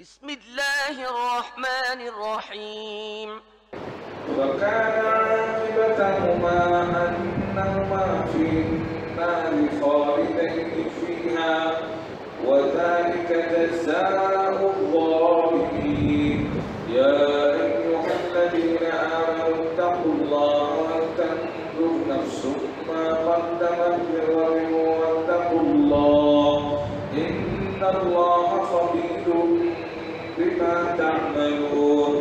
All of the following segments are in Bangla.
بسم الله الرحمن الرحيم. وكان عاقبتهما أنهما في النار خالدين فيها وذلك جزاء تعملون.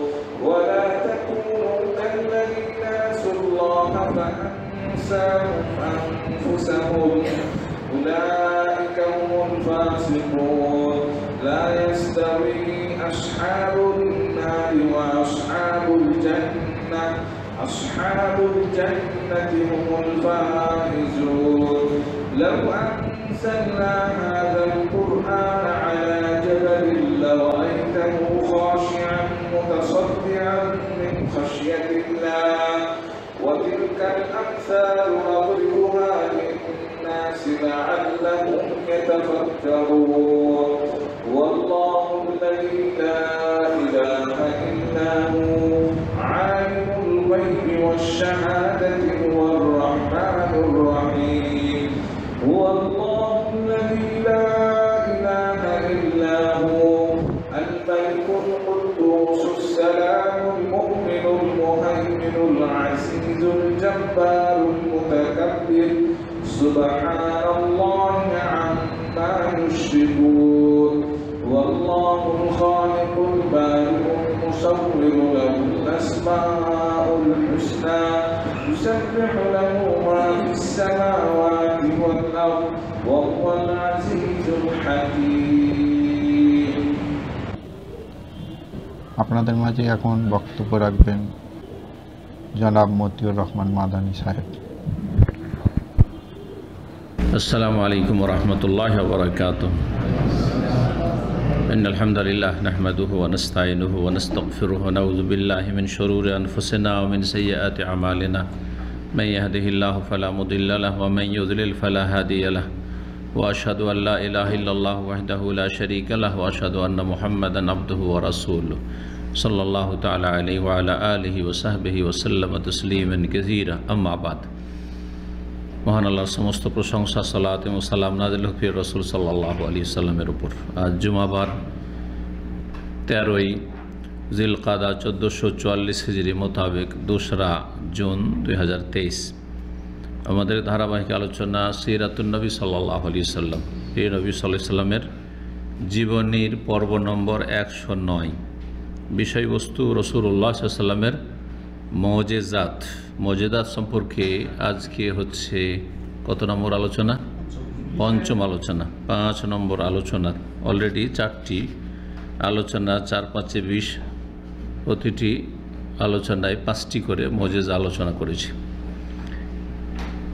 ولا تكونوا كالذين نسوا الله فأنساهم أنفسهم. أولئك هم الفاسقون. لا يستوي أصحاب النار وأصحاب الجنة. أصحاب الجنة هم الفائزون. لو أنزلنا الأمثال نضربها للناس لعلهم يتفكرون. والله الذي لا إله إلا هو عالم الغيب والشهادة هو الرحمن الرحيم. هو azizul jabbarul mutakabbir. Subhanallah amma yushrikun. Wallahu khaliqul asma'ul husna. Yusabbihu lahu ma fis samawati wal wa azizul আপনাদের মাঝে এখন বক্তব্য রাখবেন جناب موتی الرحمن مادانی صاحب. السلام عليكم ورحمة الله وبركاته. إن الحمد لله نحمده ونستعينه ونستغفره ونعوذ بالله من شرور أنفسنا ومن سيئات أعمالنا. من يهده الله فلا مضل له ومن يضلل فلا هادي له. وأشهد أن لا إله إلا الله وحده لا شريك له وأشهد أن محمدا عبده ورسوله. صلى الله تعالى عليه وعلى آله وصحبه وسلم تسليما كثيرا أما بعد মহান আল্লাহর সমস্ত প্রশংসা সালাত এবং সালাম নাজিল হফির রসুল সাল্লাহ আলী সাল্লামের উপর আজ জুমাবার তেরোই জিল কাদা চোদ্দোশো চুয়াল্লিশ হিজড়ি মোতাবেক দোসরা জুন দুই হাজার তেইশ আমাদের ধারাবাহিক আলোচনা সিরাতুলনবী সাল্লাহ আলী সাল্লাম এই নবী সাল্লাহ সাল্লামের জীবনীর পর্ব নম্বর একশো নয় বিষয়বস্তু রসুল্লাহ সাল্লামের মজেজাত। মজেদাত সম্পর্কে আজকে হচ্ছে কত নম্বর আলোচনা? পঞ্চম আলোচনা, পাঁচ নম্বর আলোচনা। অলরেডি চারটি আলোচনা, চার পাঁচে বিশ প্রতিটি আলোচনায় পাঁচটি করে মজেজা আলোচনা করেছি।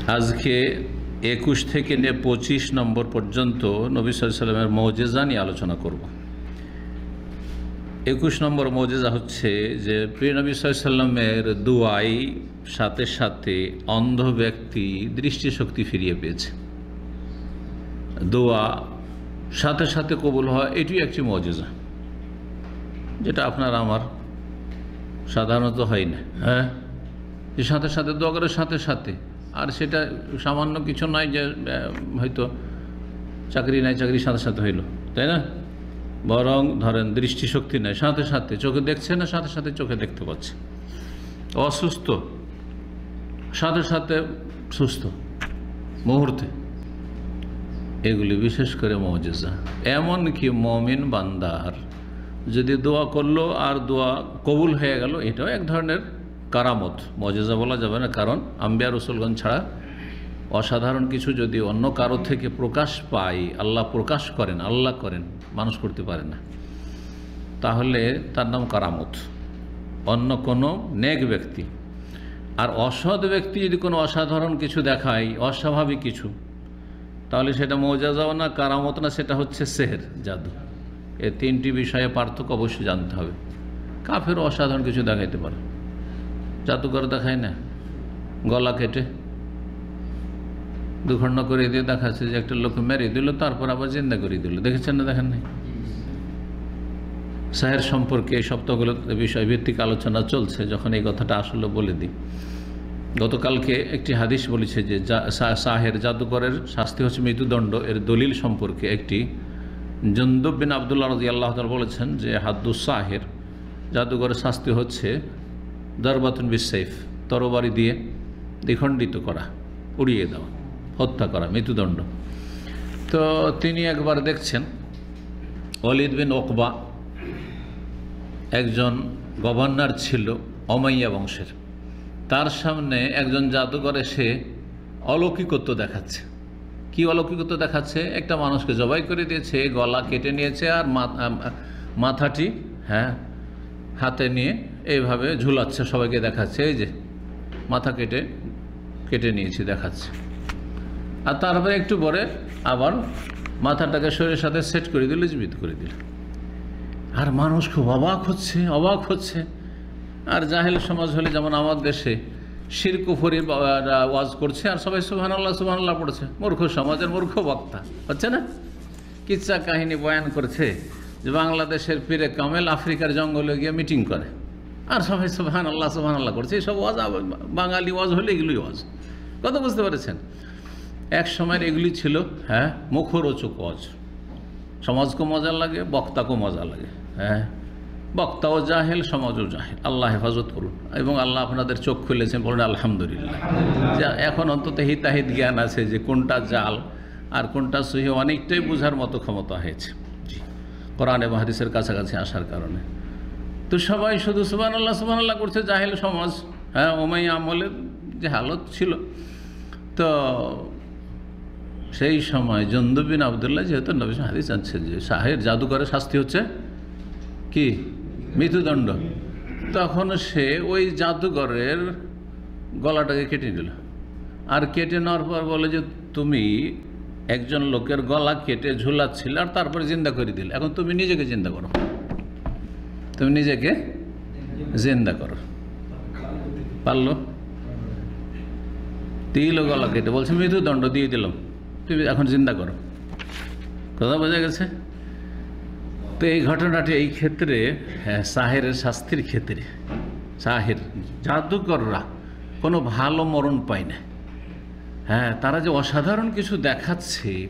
আজকে একুশ থেকে নিয়ে পঁচিশ নম্বর পর্যন্ত নবী সাল্লামের মজেজা নিয়ে আলোচনা করব। একুশ নম্বর মজেজা হচ্ছে যে, প্রিয় নবী সাল্লামের দুয়াই সাথে সাথে অন্ধ ব্যক্তি দৃষ্টিশক্তি ফিরিয়ে পেয়েছে। দোয়া সাথে সাথে কবুল হয় এটি একটি মজেজা, যেটা আপনার আমার সাধারণত হয় না হ্যাঁ? যে সাথে সাথে দোয়া করে সাথে সাথে, আর সেটা সামান্য কিছু নয় যে হয়তো চাকরি নাই, চাকরি সাথে সাথে হইল, তাই না? বরং ধরেন দৃষ্টিশক্তি নেই, সাথে সাথে চোখে দেখছে না, সাথে সাথে চোখে দেখতে পাচ্ছে। অসুস্থ, সাথে সাথে সুস্থ মুহূর্তে। এগুলি বিশেষ করে মজেজা। এমনকি মমিন বান্দার যদি দোয়া করল আর দোয়া কবুল হয়ে গেল, এটাও এক ধরনের কারামত। মজেজা বলা যাবে না, কারণ আম্বিয়া রসুলগঞ্জ ছাড়া অসাধারণ কিছু যদি অন্য কারও থেকে প্রকাশ পাই, আল্লাহ প্রকাশ করেন, আল্লাহ করেন, মানুষ করতে পারে না। তাহলে তার নাম কারামত। অন্য কোনো নেক ব্যক্তি। আর অসৎ ব্যক্তি যদি কোনো অসাধারণ কিছু দেখায়, অস্বাভাবিক কিছু, তাহলে সেটা মৌজাজাও না, কারামত না, সেটা হচ্ছে সেহের, জাদু। এ তিনটি বিষয়ে পার্থক্য অবশ্যই জানতে হবে। কাফের অসাধারণ কিছু দেখাইতে পারে। জাদুকর দেখায় না? গলা কেটে। দুখণ্ড করে দিয়ে দেখাচ্ছে যে একটা লোক মেরে দিল, তারপর আবার জিন্দা করে দিল। দেখেছেন না, দেখেন নাই? সাহের সম্পর্কে এই সপ্তাহগুলো বিষয় ভিত্তিক আলোচনা চলছে, যখন এই কথাটা আসলে বলে দিই। গতকালকে একটি হাদিস বলেছে যে সাহের জাদুকরের শাস্তি হচ্ছে মৃত্যুদণ্ড। এর দলিল সম্পর্কে একটি জন্দব বিন আবদুল্লাহ রাজি আল্লাহ বলেছেন যে হাদ্দুস সাহের জাদুকরের শাস্তি হচ্ছে দরবাতুন বিসাইফ তরবারি দিয়ে দ্বিখণ্ডিত করা, উড়িয়ে দেওয়া। হত্যা করা, মৃত্যুদণ্ড। তো তিনি একবার দেখছেন অলিদ বিন ওকবা একজন গভর্নর ছিল অমাইয়া বংশের। তার সামনে একজন জাদুকর এসে অলৌকিকত্ব দেখাচ্ছে। কি অলৌকিকত্ব দেখাচ্ছে? একটা মানুষকে জবাই করে দিয়েছে, গলা কেটে নিয়েছে আর মাথাটি হ্যাঁ হাতে নিয়ে এইভাবে ঝুলাচ্ছে, সবাইকে দেখাচ্ছে। এই যে, মাথা কেটে কেটে নিয়েছি, দেখাচ্ছে। আর তারপরে একটু পরে আবার মাথাটাকে শরীরের সাথে সেট করে দিল জীবিত করে দিল। আর মানুষ খুব অবাক হচ্ছে অবাক হচ্ছে। আর জাহেল সমাজ হলে যেমন আমার দেশে শিরকুফরির ওয়াজ করছে, আর সবাই সুহান আল্লাহ সুহান আল্লাহ পড়ছে। মূর্খ সমাজের মূর্খ বক্তা, হচ্ছে না? কিচ্ছা কাহিনী বয়ান করছে যে বাংলাদেশের পীরে কামেল আফ্রিকার জঙ্গলে গিয়ে মিটিং করে। আর সবাই সুহান আল্লাহ সুহান আল্লাহ করছে। এইসব ওয়াজ বাঙালি ওয়াজ হলে এগুলোই ওয়াজ। কত বুঝতে পেরেছেন? এক সময়ের এগুলি ছিল হ্যাঁ মুখরোচক ওয়াজ। সমাজকেও মজা লাগে বক্তাকেও মজা লাগে হ্যাঁ। বক্তাও জাহেল সমাজও জাহেল। আল্লাহ হেফাজত করুন। এবং আল্লাহ আপনাদের চোখ খুলেছেন বলুন আলহামদুলিল্লাহ। যা এখন অন্তত হিতাহিত জ্ঞান আছে যে কোনটা জাল আর কোনটা সহি অনেকটাই বোঝার মতো ক্ষমতা হয়েছে। জি। কোরআন এবং হাদিসের কাছাকাছি আসার কারণে। তো সবাই শুধু সুবান আল্লাহ সুবান আল্লাহ করছে জাহেল সমাজ হ্যাঁ ওমাই আমলের যে হালত ছিল। তো সেই সময় জন্দুবিন আবদুল্লাহ যেহেতু নবী হাদিস আনছে যে শাহের জাদুকরের শাস্তি হচ্ছে কি? মৃত্যুদণ্ড। তখন সে ওই জাদুঘরের গলাটাকে কেটে দিল আর কেটে নেওয়ার পর বলে যে, তুমি একজন লোকের গলা কেটে ঝুলাচ্ছিলে আর তারপরে জিন্দা করে দিলে। এখন তুমি নিজেকে জিন্দা করো। তুমি নিজেকে জিন্দা করো। পারল? দিল গলা কেটে বলছে, মৃত্যুদণ্ড দিয়ে দিলাম। তুমি এখন জিন্দা করো। কথা বোঝা গেছে? তো এই ঘটনাটি এই ক্ষেত্রে হ্যাঁ, সাহেরের শাস্তির ক্ষেত্রে। সাহের জাদুকররা কোনো ভালো মরণ পায় না। হ্যাঁ তারা যে অসাধারণ কিছু দেখাচ্ছে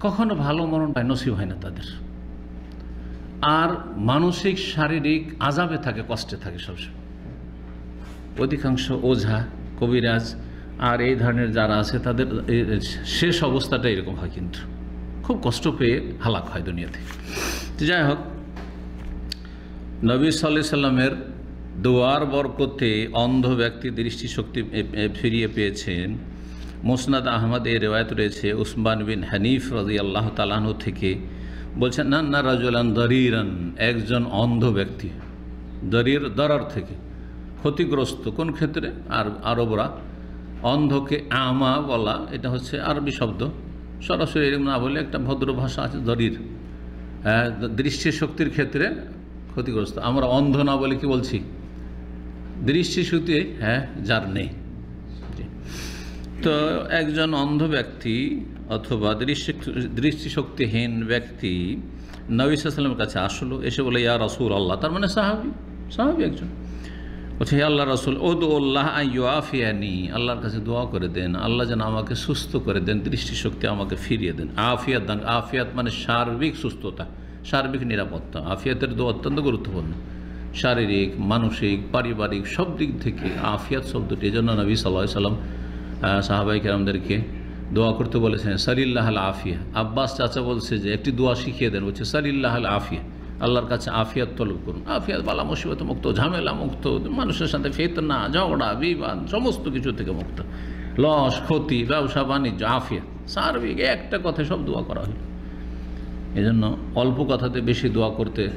কখনো ভালো মরণ পায় নসিব হয় না তাদের। আর মানসিক শারীরিক আজাবে থাকে কষ্টে থাকে সবসময়। অধিকাংশ ওঝা কবিরাজ আর এই ধরনের যারা আছে, তাদের শেষ অবস্থাটা এরকম হয় কিন্তু। খুব কষ্ট পেয়ে হালাক হয় দুনিয়াতে। যাই হোক, নবী সাল্লাহ সাল্লামের দোয়ার বরকতে অন্ধ ব্যক্তি দৃষ্টিশক্তি ফিরিয়ে পেয়েছেন। মোসনাদ আহমদ এ রেওয়ায়ত রয়েছে, উসমান বিন হানিফ রাজি আল্লাহ তালাহু থেকে বলছেন, না না, রাজুলান দরিরান, একজন অন্ধ ব্যক্তি। দরির দরার থেকে ক্ষতিগ্রস্ত কোন ক্ষেত্রে? আর, আরবরা অন্ধকে আমা বলা, এটা হচ্ছে আরবি শব্দ। সরাসরি এরকম না বলে একটা ভদ্র ভাষা আছে দরির। হ্যাঁ দৃষ্টিশক্তির ক্ষেত্রে ক্ষতিগ্রস্ত। আমরা অন্ধ না বলে কি বলছি? দৃষ্টি দৃষ্টিশক্তি হ্যাঁ যার নেই। তো একজন অন্ধ ব্যক্তি অথবা দৃষ্টি দৃষ্টিশক্তিহীন ব্যক্তি নবী কাছে আসলো, এসে বলে, ইয়া রসুল আল্লাহ তার মানে সাহাবি সাহাবি একজন। বলছে আল্লাহ রসুল ও দো আল্লাহ আফিয়ানি আল্লাহর কাছে দোয়া করে দেন, আল্লাহ যেন আমাকে সুস্থ করে দেন, দৃষ্টিশক্তি আমাকে ফিরিয়ে দেন। আফিয়াত দান, আফিয়াত মানে সার্বিক সুস্থতা, সার্বিক নিরাপত্তা। আফিয়াতের দোয়া অত্যন্ত গুরুত্বপূর্ণ। শারীরিক, মানসিক, পারিবারিক সব দিক থেকে আফিয়াত শব্দটি এজন্য নবী সাল্লাহ সাল্লাম সাহাবাই কেরামদেরকে দোয়া করতে বলেছেন সালিল্লাহ আল আফিয়া। আব্বাস চাচা বলছে যে, একটি দোয়া শিখিয়ে দেন, বলছে সালিল্লাহ আল আফিয়া। আল্লাহর কাছে আফিয়াত তলব করুন। আফিয়াত, বালা, মুসিবত, মুক্ত, ঝামেলা, মুক্ত, মানুষের সাথে ফেতনা, ঝগড়া, বিবাদ, সমস্ত কিছু থেকে মুক্ত। লস, ক্ষতি, ব্যবসা, বাণিজ্য আফিয়া সার্বিক, একটা কথা সব দোয়া করা হলো। এই জন্য অল্প কথাতে বেশি দোয়া করতে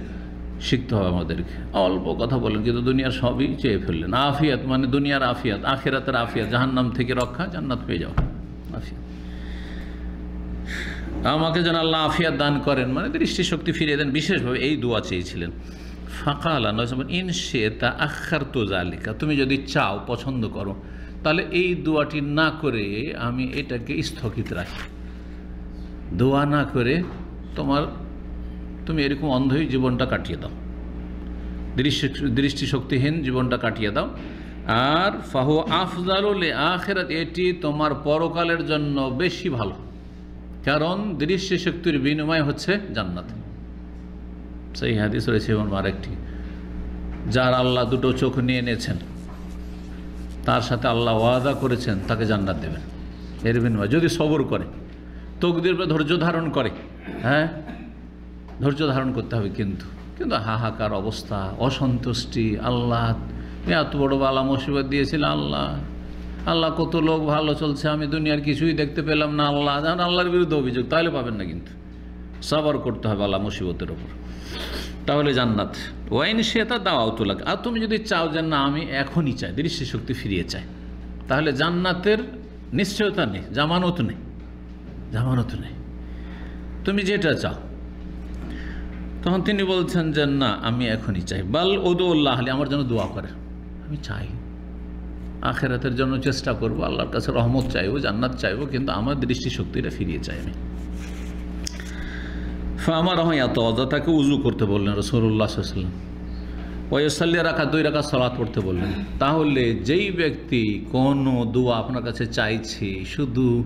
শিখতে হবে আমাদেরকে। অল্প কথা বলেন, কিন্তু দুনিয়ার সবই চেয়ে ফেললেন। আফিয়াত মানে দুনিয়ার আফিয়াত, আখেরাতের আফিয়াত, জাহান্নাম থেকে রক্ষা, জান্নাত পেয়ে যাওয়া। আফিয়াত। আমাকে যেন আল্লাহ আফিয়াত দান করেন মানে দৃষ্টিশক্তি ফিরিয়ে দেন, বিশেষভাবে এই দোয়া চেয়েছিলেন। ফাঁকা আল্লাহ ইন সে তা আখার তো জালিকা তুমি যদি চাও, পছন্দ করো, তাহলে এই দোয়াটি না করে আমি এটাকে স্থগিত রাখি। দোয়া না করে তোমার, তুমি এরকম অন্ধই জীবনটা কাটিয়ে দাও। দৃষ্টি, দৃষ্টিশক্তিহীন জীবনটা কাটিয়ে দাও। আর ফাহু আফজালুল আখেরাত, এটি তোমার পরকালের জন্য বেশি ভালো। কারণ দৃশ্য শক্তির বিনিময় হচ্ছে জান্নাত। সেই হাদিস রয়েছে এবং আরেকটি। যার আল্লাহ দুটো চোখ নিয়ে নিয়েছেন তার সাথে আল্লাহ ওয়াদা করেছেন, তাকে জান্নাত দেবেন। এর বিনিময়। যদি সবর করে, তকদির ধৈর্য ধারণ করে হ্যাঁ? ধৈর্য ধারণ করতে হবে কিন্তু। কিন্তু হাহাকার অবস্থা, অসন্তুষ্টি, আল্লাহ, এত বড় বালা মুসিবত দিয়েছিল আল্লাহ। আল্লাহ কত লোক ভালো চলছে, আমি দুনিয়ার কিছুই দেখতে পেলাম না আল্লাহ। যেমন আল্লাহর বিরুদ্ধে অভিযোগ তাহলে পাবেন না কিন্তু। সাবার করতে হবে আল্লাহ মুসিবতের ওপর তাহলে জান্নাত। ওয়াইন সেটা দাওয়াও তো লাগে আর তুমি যদি চাও যে না, আমি এখনই চাই, দৃষ্টি শক্তি ফিরিয়ে চাই, তাহলে জান্নাতের নিশ্চয়তা নেই, জামানত নেই জামানত নেই। তুমি যেটা চাও। তখন তিনি বলছেন যে, না, আমি এখনই চাই। বাল ওদুল্লাহ আলী, আমার জন্য দোয়া করে আমি চাই। আখেরাতের জন্য চেষ্টা করব, আল্লাহর কাছে রহমত চাইব, জান্নাত চাইব, কিন্তু আমার দৃষ্টিশক্তিটা ফিরিয়ে চাই আমি। আমার হয় এত অজা তাকে উজু করতে বললেন রসুল্লাহ সাল্লাম ওয়সাল্লিয়া রাখা দুই রাখা সলাৎ পড়তে বললেন। তাহলে যেই ব্যক্তি কোনো দোয়া আপনার কাছে চাইছে, শুধু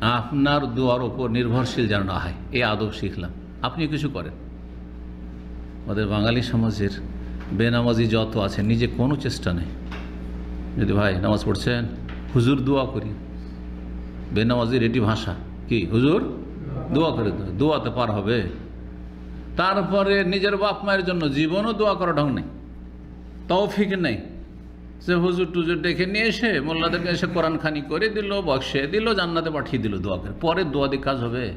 আপনার দোয়ার ওপর নির্ভরশীল যেন না হয় এই আদব শিখলাম। আপনি কিছু করেন? আমাদের বাঙালি সমাজের বেনামাজি যত আছে, নিজে কোনো চেষ্টা নেই। যদি ভাই নামাজ পড়ছেন, হুজুর দোয়া করি। বেনামাজির এটি ভাষা। কি, হুজুর? দোয়া করে দোয়াতে পার হবে। তারপরে নিজের বাপ মায়ের জন্য জীবনও দোয়া করা ঢং নেই। তৌফিক নেই। সে হুজুর টুজুর ডেকে নিয়ে এসে মোল্লাদেরকে এসে কোরআন খানি করে দিল, বক্সে দিল, জান্নাতে পাঠিয়ে দিল দোয়া করে। পরে দোয়া দিয়ে কাজ হবে।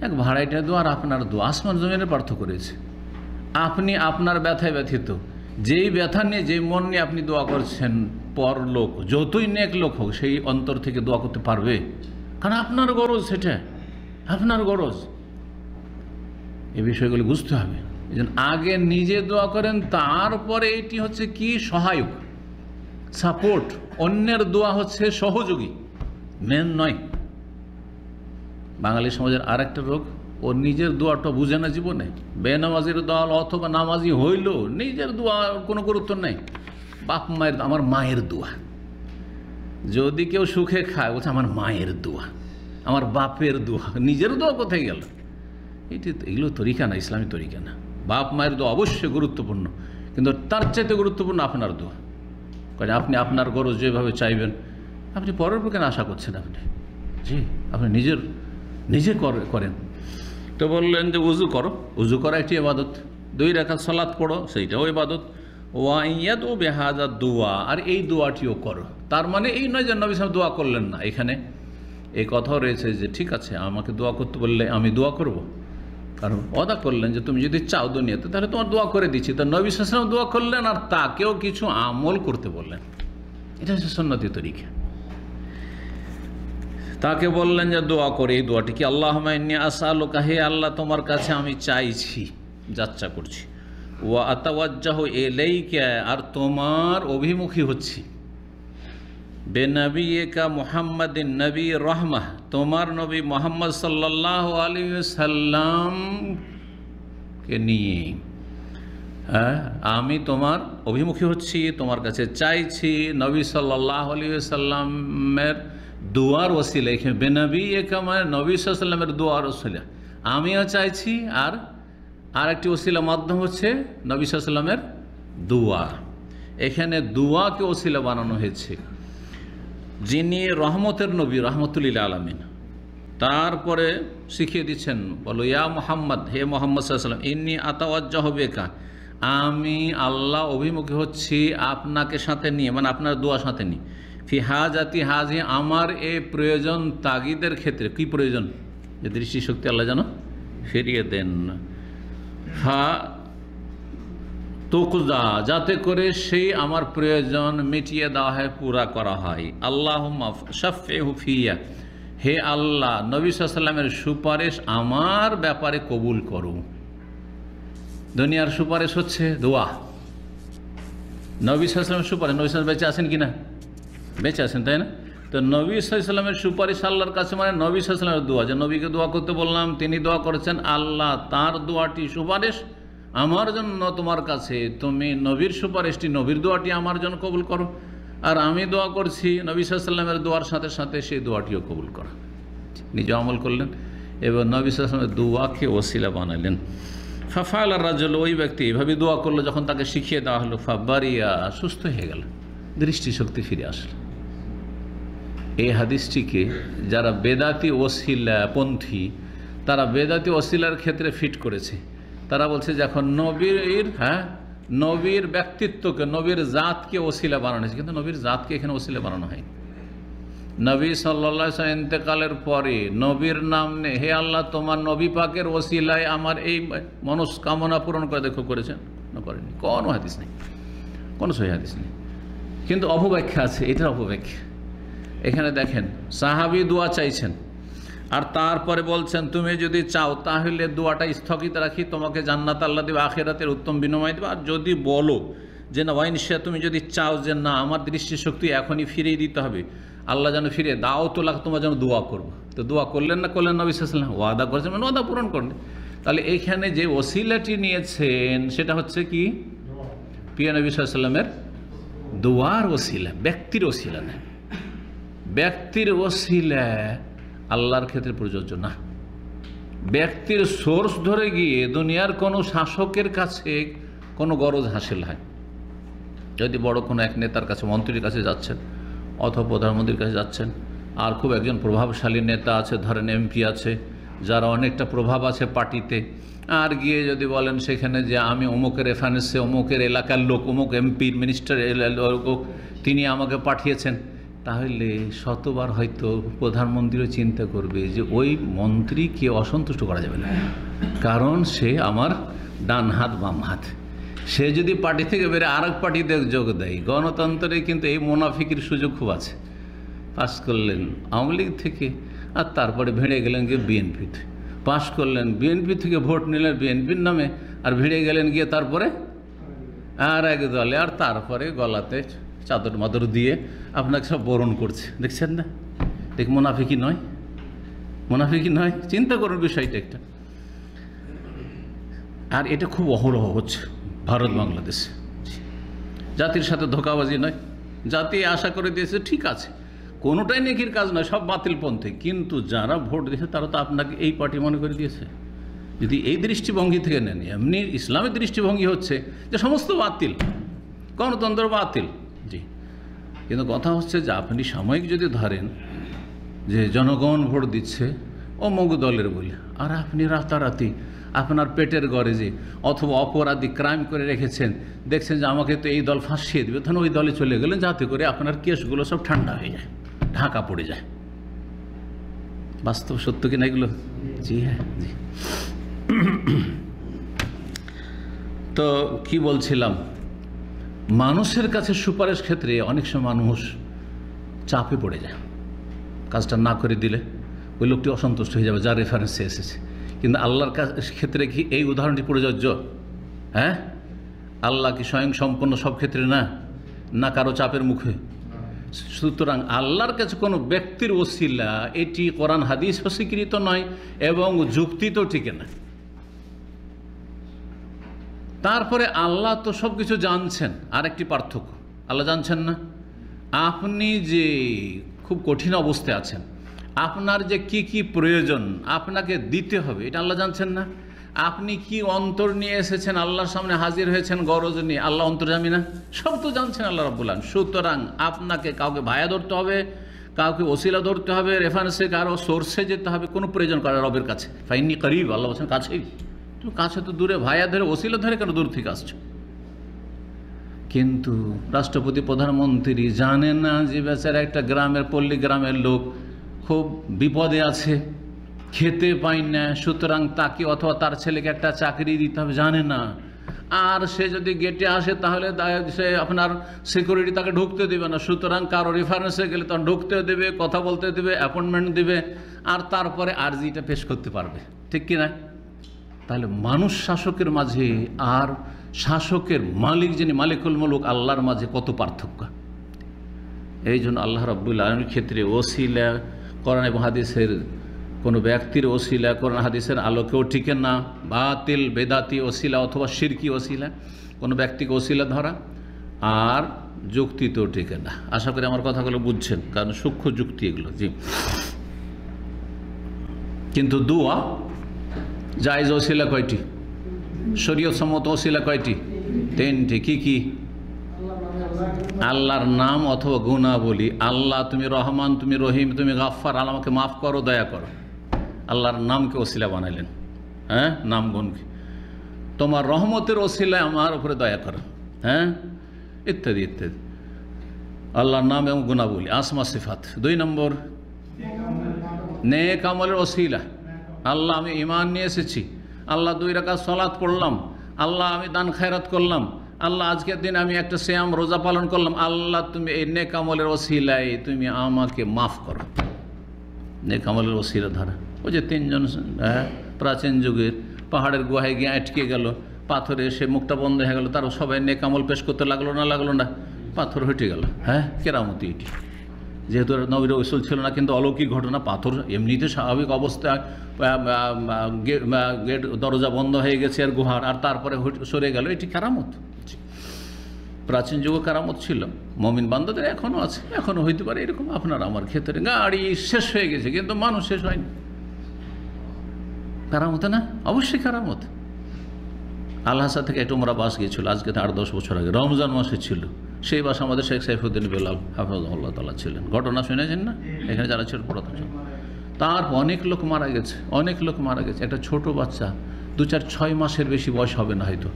এক ভাড়াইটা দোয়া আর আপনার দোয়া। আসমান জমিনের পার্থক্য রয়েছে। আপনি আপনার ব্যথায় ব্যথিত। যেই ব্যথা নিয়ে, যেই মন নিয়ে আপনি দোয়া করছেন, পর লোক, যতই নেক লোক হোক, সেই অন্তর থেকে দোয়া করতে পারবে। কারণ আপনার গরজ সেটা, আপনার গরজ। এই বিষয়গুলি বুঝতে হবে। এই আগে নিজে দোয়া করেন, তারপরে এটি হচ্ছে কি? সহায়ক। সাপোর্ট। অন্যের দোয়া হচ্ছে সহযোগী। মেন নয়। বাঙালি সমাজের আর একটা রোগ ও নিজের দোয়াটা বুঝে না জীবনে। বেনামাজির দল অথবা নামাজি হইল, নিজের দোয়া কোনো গুরুত্ব নেই। বাপ মায়ের আমার মায়ের দোয়া। যদি কেউ সুখে খায়, বলছে আমার মায়ের দোয়া, আমার বাপের দোয়া, নিজের দোয়া কোথায় গেল? এটি এগুলো তরিকা না, ইসলামী তরিকা না। বাপ মায়ের দোয়া অবশ্যই গুরুত্বপূর্ণ, কিন্তু তার চাইতে গুরুত্বপূর্ণ আপনার দোয়া। কারণ আপনি আপনার গরজ যেভাবে চাইবেন, আপনি পরের কেন আশা করছেন আপনি। জি, আপনি নিজের, নিজে করেন। তো বললেন যে উজু করো। উজু করা একটি এবাদত দুই রেখা সলাৎ পড়ো, সেইটাও এবাদত ওয়াইয়াদ ও বেহাজা দোয়া, আর এই দোয়াটিও করো। তার মানে এই নয় যে নবী সাহেব দোয়া করলেন না। এখানে এই কথাও রয়েছে যে ঠিক আছে, আমাকে দোয়া করতে বললে আমি দোয়া করব। কারণ অদা করলেন যে তুমি যদি চাও দুনিয়াতে, তাহলে তোমার দোয়া করে দিচ্ছি। তো নবী সালাম দোয়া করলেন আর তাকেও কিছু আমল করতে বললেন। এটা হচ্ছে সন্ন্যতি তরিকা। তাকে বললেন যে, দোয়া করে এই দোয়াটি কি? আল্লাহ আসালোকা হে আল্লাহ, তোমার কাছে আমি চাইছি, যাচ্ছা করছি। ও আতাওয়াজ্জাহ এলেইকে আর তোমার অভিমুখী হচ্ছি। বেনবী একা মোহাম্মদিন নবী রহমাহ, তোমার নবী মোহাম্মদ সাল্লাহ আলী সাল্লামকে নিয়ে হ্যাঁ আমি তোমার অভিমুখী হচ্ছি, তোমার কাছে চাইছি, নবী সাল্লাহ আলী সাল্লামের দুয়ার ওসিলা, এখানে বেনবী মানে নবী সাল্লামের দুয়ার ওসিলা। আমিও চাইছি আর আর একটি ওসিলা মাধ্যম হচ্ছে নবী সাল্লামের দুয়া এখানে দুয়াকে ওসিলা বানানো হয়েছে। যিনি রহমতের নবী, রহমতুল্লিল আলমিন। তারপরে শিখিয়ে দিচ্ছেন, বলো, ইয়া মোহাম্মদ, হে মোহাম্মদ সাল্লাম ইন্নি আতাওয়াজ্জা হবে কা আমি আল্লাহ অভিমুখী হচ্ছি আপনাকে সাথে নিয়ে মানে আপনার দোয়া সাথে নিয়ে। ফি হাজাতি হাজি, আমার এ প্রয়োজন তাগিদের ক্ষেত্রে। কি প্রয়োজন? যে দৃষ্টিশক্তি আল্লাহ যেন ফিরিয়ে দেন। হা তোকদা যাতে করে সেই আমার প্রয়োজন মিটিয়ে দেওয়া হয়, পুরা করা হয়। আল্লাহ শফে হুফিয়া হে আল্লাহ, নবী সাল্লামের সুপারিশ আমার ব্যাপারে কবুল করো। দুনিয়ার সুপারিশ হচ্ছে দোয়া। নবী সাল্লামের সুপারিশ, নবী সাল্লাম বেঁচে আছেন কি না বেঁচে আছেন, তাই না? তো নবী সাল্লামের সুপারিশ আল্লাহর কাছে মানে নবী সাল্লামের দোয়া, যে নবীকে দোয়া করতে বললাম, তিনি দোয়া করেছেন, আল্লাহ তার দোয়াটি সুপারিশ আমার জন্য তোমার কাছে, তুমি নবীর সুপারিশটি, নবীর দোয়াটি আমার জন্য কবুল করো। আর আমি দোয়া করছি নবী সাল্লামের দোয়ার সাথে সাথে সেই দোয়াটিও কবুল করো। নিজে আমল করলেন, এবং নবী সাল্লামের দোয়াকে ওসিলা বানালেন। ফাফাল রাজল, ওই ব্যক্তি এভাবে দোয়া করল যখন তাকে শিখিয়ে দেওয়া হলো ফাবারিয়া সুস্থ হয়ে গেল, দৃষ্টিশক্তি ফিরে আসলো। এই হাদিসটিকে যারা বেদাতি ওসিলা, পন্থী, তারা বেদাতি ওসিলার ক্ষেত্রে ফিট করেছে। তারা বলছে যে এখন নবীর হ্যাঁ নবীর ব্যক্তিত্বকে, নবীর জাতকে ওসিলা বানানো হয়েছে। কিন্তু নবীর জাতকে এখানে ওসিলা বানানো হয় নবী সাল্লা ইন্তেকালের পরে নবীর নাম নে হে আল্লাহ, তোমার নবী পাকের ওসিলায় আমার এই মনস্কামনা পূরণ করে দেখো, করেছেন? না করেনি কোনো হাদিস নেই। কোনো সহি হাদিস নেই। কিন্তু অপব্যাখ্যা আছে, এটার অপব্যাখ্যা। এখানে দেখেন, সাহাবি দোয়া চাইছেন। আর তারপরে বলছেন, তুমি যদি চাও তাহলে দোয়াটা স্থগিত রাখি, তোমাকে জান্নাত আল্লাহ দেবে, আখেরাতের উত্তম বিনিময় দেবে। আর যদি বলো যে, না ওয়াইনশিয়া তুমি যদি চাও যে, না, আমার দৃষ্টিশক্তি এখনই ফিরিয়ে দিতে হবে, আল্লাহ যেন ফিরে দাও তো লাখ, তোমার যেন দোয়া করব। তো দোয়া করলেন না করলেন না বিশ্বাস ওয়াদা করেছেন মানে ওয়াদা পূরণ করলেন। তাহলে এইখানে যে ওসিলাটি নিয়েছেন, সেটা হচ্ছে কি? পিয়া নবী সাল্লামের দোয়ার ওসিলা, ব্যক্তির ওসিলা না ব্যক্তির ওসিলা আল্লাহর ক্ষেত্রে প্রযোজ্য না। ব্যক্তির সোর্স ধরে গিয়ে দুনিয়ার কোনো শাসকের কাছে কোনো গরজ হাসিল হয়। যদি বড় কোনো এক নেতার কাছে, মন্ত্রীর কাছে যাচ্ছেন, অথবা প্রধানমন্ত্রীর কাছে যাচ্ছেন, আর খুব একজন প্রভাবশালী নেতা আছে, ধরেন এমপি আছে, যারা অনেকটা প্রভাব আছে পার্টিতে, আর গিয়ে যদি বলেন সেখানে যে আমি অমুকের রেফারেন্সে অমুকের এলাকার লোক, অমুক এমপির মিনিস্টার তিনি আমাকে পাঠিয়েছেন তাহলে শতবার হয়তো প্রধানমন্ত্রীও চিন্তা করবে যে ওই মন্ত্রীকে অসন্তুষ্ট করা যাবে না। কারণ সে আমার ডান হাত, বাম হাত। সে যদি পার্টি থেকে বেরে আর এক পার্টিতে যোগ দেয়, গণতন্ত্রে কিন্তু এই মোনাফিকের সুযোগ খুব আছে। পাস করলেন আওয়ামী লীগ থেকে, আর তারপরে ভেড়ে গেলেন গিয়ে বিএনপিতে পাস করলেন বিএনপি থেকে ভোট নিলেন বিএনপির নামে, আর ভিড়ে গেলেন গিয়ে তারপরে আর এক দলে, আর তারপরে গলাতে চাদর মাদর দিয়ে আপনাকে সব বরণ করছে। দেখছেন না? দেখ মোনাফিকি নয়। মোনাফিকি নয়। চিন্তা করুন বিষয়টা একটা। আর এটা খুব অহরহ হচ্ছে ভারত বাংলাদেশে। জাতির সাথে ধোকাবাজি নয়। জাতি আশা করে দিয়েছে, ঠিক আছে। কোনোটাই নেকির কাজ নয়, সব বাতিল পন্থে কিন্তু যারা ভোট দিয়েছে, তারা তো আপনাকে এই পার্টি মনে করে দিয়েছে। যদি এই দৃষ্টিভঙ্গি থেকে নেন, এমনি ইসলামের দৃষ্টিভঙ্গি হচ্ছে যে সমস্ত বাতিল, গণতন্ত্র বাতিল। কিন্তু কথা হচ্ছে যে আপনি সাময়িক যদি ধরেন যে জনগণ ভোট দিচ্ছে অমুক দলের বলে, আর আপনি রাতারাতি আপনার পেটের গরেজে অথবা অপরাধী ক্রাইম করে রেখেছেন, দেখছেন যে আমাকে তো এই দল ফাঁসিয়ে দেবে তখন ওই দলে চলে গেলেন, যাতে করে আপনার কেসগুলো সব ঠান্ডা হয়ে যায়, ঢাকা পড়ে যায়। বাস্তব সত্য কিনা এগুলো? জি হ্যাঁ জি। তো কি বলছিলাম? মানুষের কাছে সুপারিশ ক্ষেত্রে অনেক সময় মানুষ চাপে পড়ে যায়। কাজটা না করে দিলে ওই লোকটি অসন্তুষ্ট হয়ে যাবে যার রেফারেন্সে এসেছে। কিন্তু আল্লাহর ক্ষেত্রে কি এই উদাহরণটি প্রযোজ্য? হ্যাঁ? আল্লাহ কি স্বয়ং সম্পন্ন সব ক্ষেত্রে না? না কারও চাপের মুখে? সুতরাং আল্লাহর কাছে কোনো ব্যক্তির ওসিলা, এটি কোরআন, হাদিস স্বীকৃত নয় এবং যুক্তি তো ঠিক না। তারপরে আল্লাহ তো সব কিছু জানছেন, আরেকটি পার্থক্য। আল্লাহ জানছেন না? আপনি যে খুব কঠিন অবস্থায় আছেন, আপনার যে কি কি প্রয়োজন আপনাকে দিতে হবে, এটা আল্লাহ জানছেন না? আপনি কি অন্তর নিয়ে এসেছেন, আল্লাহর সামনে হাজির হয়েছেন, গরজ নিয়ে? আল্লাহ অন্তর্জামি না? সব তো জানছেন আল্লাহ রব্বুল্লাহ সুতরাং আপনাকে কাউকে ভায়া ধরতে হবে, কাউকে ওসিলা ধরতে হবে রেফারেন্সে কারও সোর্সে যেতে হবে, কোনো প্রয়োজন করে রবের কাছে। ফাইনি করিব, আল্লাহ বলছেন কাছেই। তুমি কাছে তো দূরে, ভাইয়া ধরে ওসিলা ধরে কেন দূর থেকে আসছো? কিন্তু রাষ্ট্রপতি, প্রধানমন্ত্রী জানে না যে বেচারা একটা গ্রামের পল্লী গ্রামের লোক খুব বিপদে আছে, খেতে পাই না, সুতরাং তাকে অথবা তার ছেলেকে একটা চাকরি দিতে হবে, জানে না। আর সে যদি গেটে আসে তাহলে সে আপনার সিকিউরিটি তাকে ঢুকতে দেবে না, সুতরাং কারও রেফারেন্সে গেলে তখন ঢুকতে দেবে, কথা বলতে দেবে অ্যাপয়েন্টমেন্ট দেবে, আর তারপরে আর্জিটা পেশ করতে পারবে। ঠিক কি না তাহলে মানুষ শাসকের মাঝে আর শাসকের মালিক যিনি মালিকুল মুলুক, আল্লাহর মাঝে কত পার্থক্য? এই জন্য আল্লাহ রব্বুল আলমীর ক্ষেত্রে ওসিলা, কোরআন এবং হাদিসের কোনো ব্যক্তির ওসিলা, কোরআন হাদিসের আলোকেও টিকে না। বাতিল, বেদাতি ওসিলা অথবা শিরকি ওসিলা, কোনো ব্যক্তিকে ওসিলা ধরা আর যুক্তিতেও টিকে না। আশা করি আমার কথাগুলো বুঝছেন, কারণ সূক্ষ্ম যুক্তি এগুলো, জি। কিন্তু দুয়া জায়জ ওসিলা কয়টি? শরীয়ত সম্মত ওসিলা কয়টি? তিনটি। কি কি? আল্লাহর নাম অথবা গুণা বলি। আল্লাহ, তুমি রহমান, তুমি রহিম, তুমি আল্লাহ আমাকে মাফ করো, দয়া করো। আল্লাহর নামকে ওসিলা বানাইলেন। হ্যাঁ? নাম গুণকে তোমার রহমতের ওসিলায় আমার উপরে দয়া করো। হ্যাঁ? ইত্যাদি ইত্যাদি। আল্লাহর নাম এবং গুণা বলি। আসমা, সিফাত। দুই নম্বর। নেক আমলের ওসিলা। আল্লাহ, আমি ইমান নিয়ে এসেছি। আল্লাহ দুই রাখা সলাৎ পড়লাম। আল্লাহ, আমি দান খায়রাত করলাম। আল্লাহ, আজকের দিন আমি একটা শ্যাম রোজা পালন করলাম। আল্লাহ, তুমি এই নেক আমলের ওসিলায় তুমি আমাকে মাফ করো। নেক আমলের ওসিলা ধারা। ওই যে তিনজন হ্যাঁ প্রাচীন যুগের পাহাড়ের গুহায় গিয়ে আটকে গেল। পাথরে সে মুখটা বন্ধ হয়ে গেল। তার সবাই নেক আমল পেশ করতে লাগল না লাগল না। পাথর হেঁটে গেল। হ্যাঁ কেরামতি এটি। যেহেতু নবীর রসুল ছিল না, কিন্তু অলৌকিক ঘটনা, পাথর এমনিতে স্বাভাবিক অবস্থায় গেট, দরজা বন্ধ হয়ে গেছে আর গুহার, আর তারপরে সরে গেল, এটি কারামত। প্রাচীন যুগ কারামত ছিল। মমিন বান্ধবদের এখনও আছে এখনও হইতে পারে এরকম আপনার আমার ক্ষেত্রে। গাড়ি শেষ হয়ে গেছে, কিন্তু মানুষ শেষ হয়নি। কারামতে না? অবশ্যই কারামত। আল্লাহসা থেকে একটা ওমরা বাস গিয়েছিল, আজকে আট দশ বছর আগে, রমজান মাসে ছিল। সেই বাস আমাদের শেখ সাইফুদ্দিন বেলাল হাফাজুল্লাহ তালা ছিলেন। ঘটনা শুনেছেন না? এখানে যারা ছিল প্রথম তারপর অনেক লোক মারা গেছে, অনেক লোক মারা গেছে। একটা ছোট বাচ্চা, দু চার ছয় মাসের বেশি বয়স হবে না হয়তো।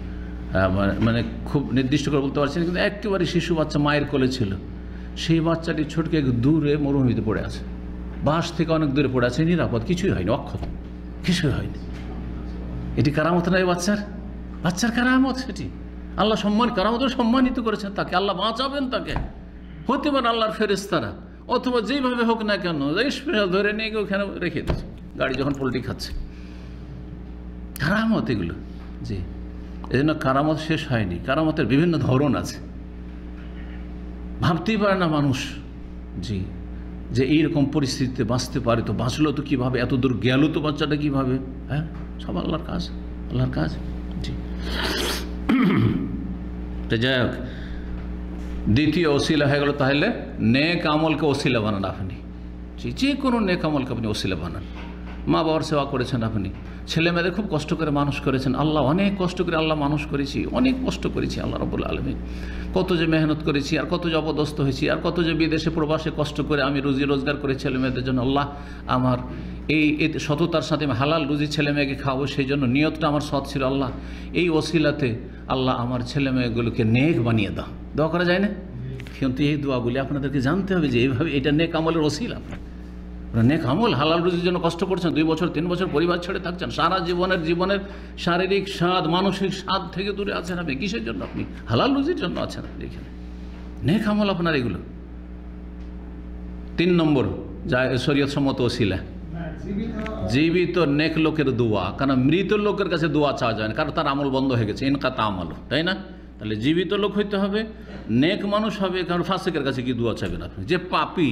মানে খুব নির্দিষ্ট করে বলতে পারছি কিন্তু একেবারে শিশু বাচ্চা মায়ের কোলে ছিল। সেই বাচ্চাটি ছোটকে দূরে মরুভূমিতে পড়ে আছে। বাস থেকে অনেক দূরে পড়ে আছে, নিরাপদ, কিছুই হয়নি, অক্ষত, কিছুই হয়নি। এটি কারামত নয় বাচ্চার? বাচ্চার কারামত সেটি আল্লাহ সম্মান কারামত সম্মানিত করেছেন তাকে। আল্লাহ বাঁচাবেন তাকে। হতে পারে আল্লাহর ফেরেস্তারা অথবা যেইভাবে হোক না কেন স্পেশাল ধরে নিয়ে গিয়ে ওখানে রেখে দিচ্ছে গাড়ি যখন পোলট্রি খাচ্ছে। কারামত এগুলো। জি। এই জন্য কারামত শেষ হয়নি। কারামতের বিভিন্ন ধরন আছে। ভাবতেই পারে না মানুষ। জি। যে এইরকম পরিস্থিতিতে বাঁচতে পারে তো বাঁচলো তো কীভাবে? এত দূর গেল তো বাচ্চাটা কীভাবে? হ্যাঁ? সব আল্লাহর কাজ। আল্লাহর কাজ। জি। তো যাই হোক, দ্বিতীয় ওসিলা হয়ে গেল তাহলে নেক আমলকে ওসিলা বানান আপনি। যে কোনো নেক আমলকে আপনি ওসিলা বানান। মা বাবার সেবা করেছেন আপনি। ছেলে মেয়েদের খুব কষ্ট করে মানুষ করেছেন। আল্লাহ অনেক কষ্ট করে আল্লাহ মানুষ করেছি, অনেক কষ্ট করেছি আল্লাহ রবুল আলমী কত যে মেহনত করেছি আর কত যে অপদস্থ হয়েছি আর কত যে বিদেশে প্রবাসে কষ্ট করে আমি রুজি রোজগার করে ছেলে মেয়েদের জন্য আল্লাহ আমার এই সততার সাথে আমি হালাল রুজি ছেলে মেয়েকে খাব সেই জন্য নিয়তটা আমার সৎ ছিল আল্লাহ। এই ওসিলাতে আল্লাহ আমার ছেলে মেয়েগুলোকে নেক বানিয়ে দাও। দোয়া করা যায় না? কিন্তু এই দোয়াগুলি আপনাদেরকে জানতে হবে যে এইভাবে এটা নেক আমলের ওসিলা। আপনার নেক আমল, হালাল রুজির জন্য কষ্ট করছেন, দুই বছর, তিন বছর পরিবার ছেড়ে থাকছেন, সারা জীবনের জীবনের শারীরিক স্বাদ, মানসিক স্বাদ থেকে দূরে আছেন আপনি। কিসের জন্য আপনি? হালাল রুজির জন্য আছেন আপনি এখানে। নেক আমল আপনার এগুলো। তিন নম্বর, যা শরীয়ত সম্মত ওসিলা। জীবিত নেক লোকের দোয়া কারণ মৃত লোকের কাছে দোয়া চাওয়া যায় না, কারণ তার আমল বন্ধ হয়ে গেছে ইনকা তা আমল, তাই না? তাহলে জীবিত লোক হইতে হবে, নেক মানুষ হবে, কারণ ফাঁসেকের কাছে কি দোয়া চাইবেন আপনি? যে পাপি,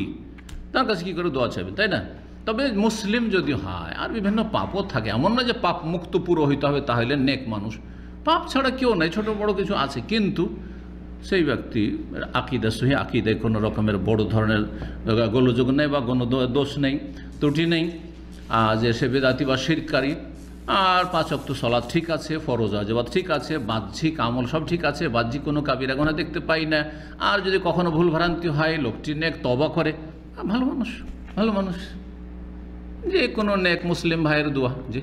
তার কাছে কী করে দোয়া চাইবেন, তাই না? তবে মুসলিম যদি হয়, আর বিভিন্ন পাপও থাকে, এমন না যে পাপ মুক্ত পুরো হইতে হবে, তাহলে নেক মানুষ, পাপ ছাড়া কেউ নাই, ছোট বড় কিছু আছে, কিন্তু সেই ব্যক্তি আকিদা সহি, আকিদায় কোনো রকমের বড় ধরনের গোলযোগ নেই বা কোনো দোষ নেই, ত্রুটি নেই। যে সে বেদাতি বা শিরকারী। আর পাঁচ অক্ত সলাদ ঠিক আছে, ফরজ আজবাদ ঠিক আছে, বাহ্যিক আমল সব ঠিক আছে, বাহ্যিক কোনো কাবিরা গোনা দেখতে পাই না। আর যদি কখনো ভুল ভ্রান্তি হয়, লোকটি নেক তবা করে। ভালো মানুষ ভালো মানুষ। যে কোনো নেক মুসলিম ভাইয়ের দোয়া, জি।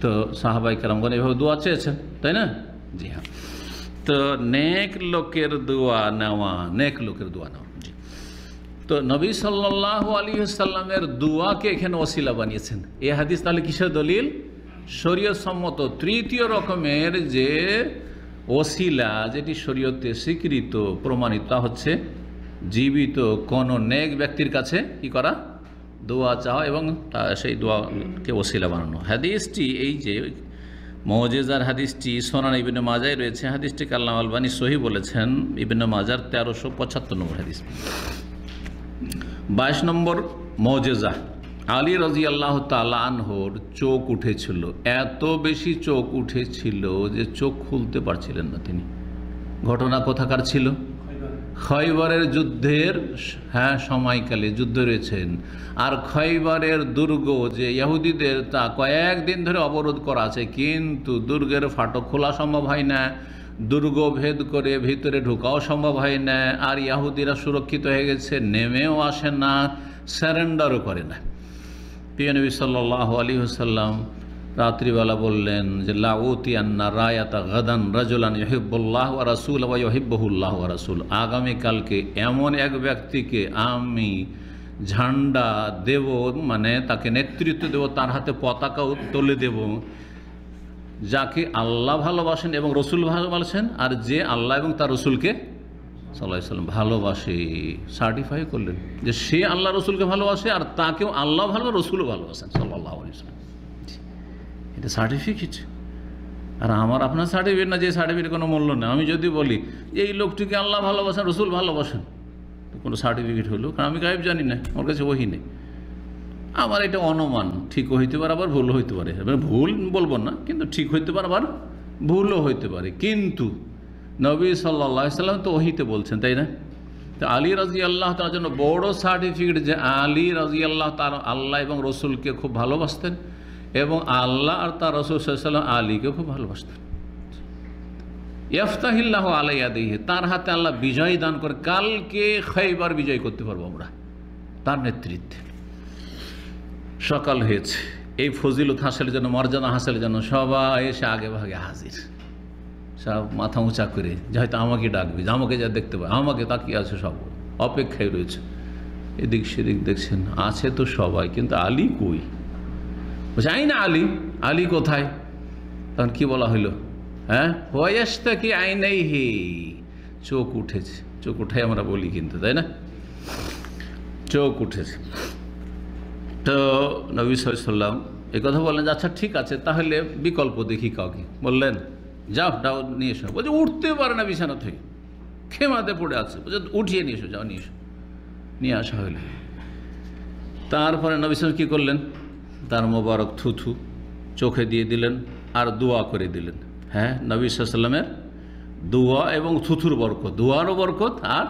তো সাহাবাই কালামগণ এভাবে দোয়া চেয়েছেন, তাই না? জি হ্যাঁ। তো নেক লোকের দোয়া নেওয়া, নেক লোকের দোয়া তো নবী সাল্লাহ আলী সাল্লামের দোয়াকে এখানে ওসিলা বানিয়েছেন। এ হাদিস তাহলে কিসের দলিল? শরীয় সম্মত তৃতীয় রকমের যে ওসিলা যেটি শরীয়তে স্বীকৃত, প্রমাণিত, তা হচ্ছে জীবিত কোনো নেক ব্যক্তির কাছে কি করা? দোয়া চাওয়া এবং তা সেই দোয়াকে ওসিলা বানানো। হাদিসটি এই যে মজেজার হাদিসটি সোনান ইবিন মাজায় রয়েছে। হাদিসটি কাল্লাম আলবানী সহি বলেছেন। ইবিন মাজার তেরোশো পঁচাত্তর নম্বর হাদিস। বাইশ নম্বর মজেজা। আলী রাজি আল্লাহ তালানহর চোখ উঠেছিল। এত বেশি চোখ উঠেছিল যে চোখ খুলতে পারছিলেন না তিনি। ঘটনা কোথাকার ছিল? খয়বরের যুদ্ধের হ্যাঁ সময়কালে যুদ্ধ রয়েছেন। আর খয়বরের দুর্গ যে ইহুদিদের তা কয়েকদিন ধরে অবরোধ করা আছে, কিন্তু দুর্গের ফাটক খোলা সম্ভব হয় না। দুর্গ ভেদ করে ভিতরে ঢোকাও সম্ভব হয় না। আর ইয়াহুদিরা সুরক্ষিত হয়ে গেছে, নেমেও আসে না স্যারেন্ডারও করে না। প্রিয় নবী আলী হুসাল্লাম রাত্রিবেলা বললেন যে লাউতি আন্না রায়াতা গাদান রাজুলান ইহিবুল্লাহ ওয়া রাসুল ওয়া ইহিব্বহুল্লাহ ওয়া রাসুল আগামীকালকে এমন এক ব্যক্তিকে আমি ঝান্ডা দেব মানে তাকে নেতৃত্ব দেব, তার হাতে পতাকা তুলে দেব যাকে আল্লাহ ভালোবাসেন এবং রসুল ভালোবাসেন, আর যে আল্লাহ এবং তার রসুলকে সাল্লাহ সাল্লাম ভালোবাসে। সার্টিফাই করলেন যে সে আল্লাহ রসুলকে ভালোবাসে আর তাকেও আল্লাহ ভালো, রসুলও ভালোবাসেন সাল্লাহ সাল্লাম। এটা সার্টিফিকেট আর আমার আপনার সার্টিফিকেট না, যে সার্টিফিকেট কোনো মূল্য নেই। আমি যদি বলি যে এই লোকটিকে আল্লাহ ভালোবাসেন, রসুল ভালোবাসেন কোনো সার্টিফিকেট হলো? কারণ আমি গায়েব জানি না, আমার কাছে ওহি নেই। আমার এটা অনুমান, ঠিক হইতে পারে, আবার ভুল হইতে পারে। ভুল বলব না, কিন্তু ঠিক হইতে পারে, আবার ভুলও হইতে পারে। কিন্তু নবী সাল্লা সাল্লাম তো ওহিতে বলছেন, তাই না? তো আলী রাজি আল্লাহ তার জন্য বড় সার্টিফিকেট যে আলী রাজি আল্লাহ তার আল্লাহ এবং রসুলকে খুব ভালোবাসতেন এবং আল্লাহ আর তার রসুল সাল্লাম আলীকে খুব ভালোবাসতেন। ইফতাহিল্লাহ আলাইয়া দিহে, তার হাতে আল্লাহ বিজয় দান করে, কালকে খাইবার বিজয় করতে পারব আমরা, তার নেতৃত্বে। সকাল হয়েছে। এই ফজিলত হাসিলের জন্য মর্যাদা হাসিলের জন্য সবাই এসে আগে ভাগে হাজির। সব মাথা উঁচা করে, যে হয়তো আমাকে ডাকবে আমাকে যা দেখতে পাবে, আমাকে তাকিয়ে আছে সব, অপেক্ষায় রয়েছে। এদিক সেদিক দেখছেন, আছে তো সবাই, কিন্তু আলী কই? আই না আলী আলী কোথায়? তখন কি বলা হইল? হ্যাঁ বয়সটা কি আইনাই হে চোখ উঠেছে, চোখ উঠে আমরা বলি কিন্তু, তাই না? চোখ উঠেছে। তো নবী সাল্লাম এই কথা বললেন যে আচ্ছা ঠিক আছে, তাহলে বিকল্প দেখি কাউকে। বললেন, যাও ডাও নিয়ে এসো। বলছে, উঠতে পারে না বিছানা থেকে। খেমাতে পড়ে আছে। বলছে, উঠিয়ে নিয়ে এসো, যাও, নিয়ে এসো। নিয়ে আসা হইল। তারপরে নবী সাল কী করলেন? তার মোবারক থুথু চোখে দিয়ে দিলেন আর দোয়া করে দিলেন। হ্যাঁ নবী সাল্লামের দোয়া এবং থুথুর বরকত, দোয়ারও বরকত আর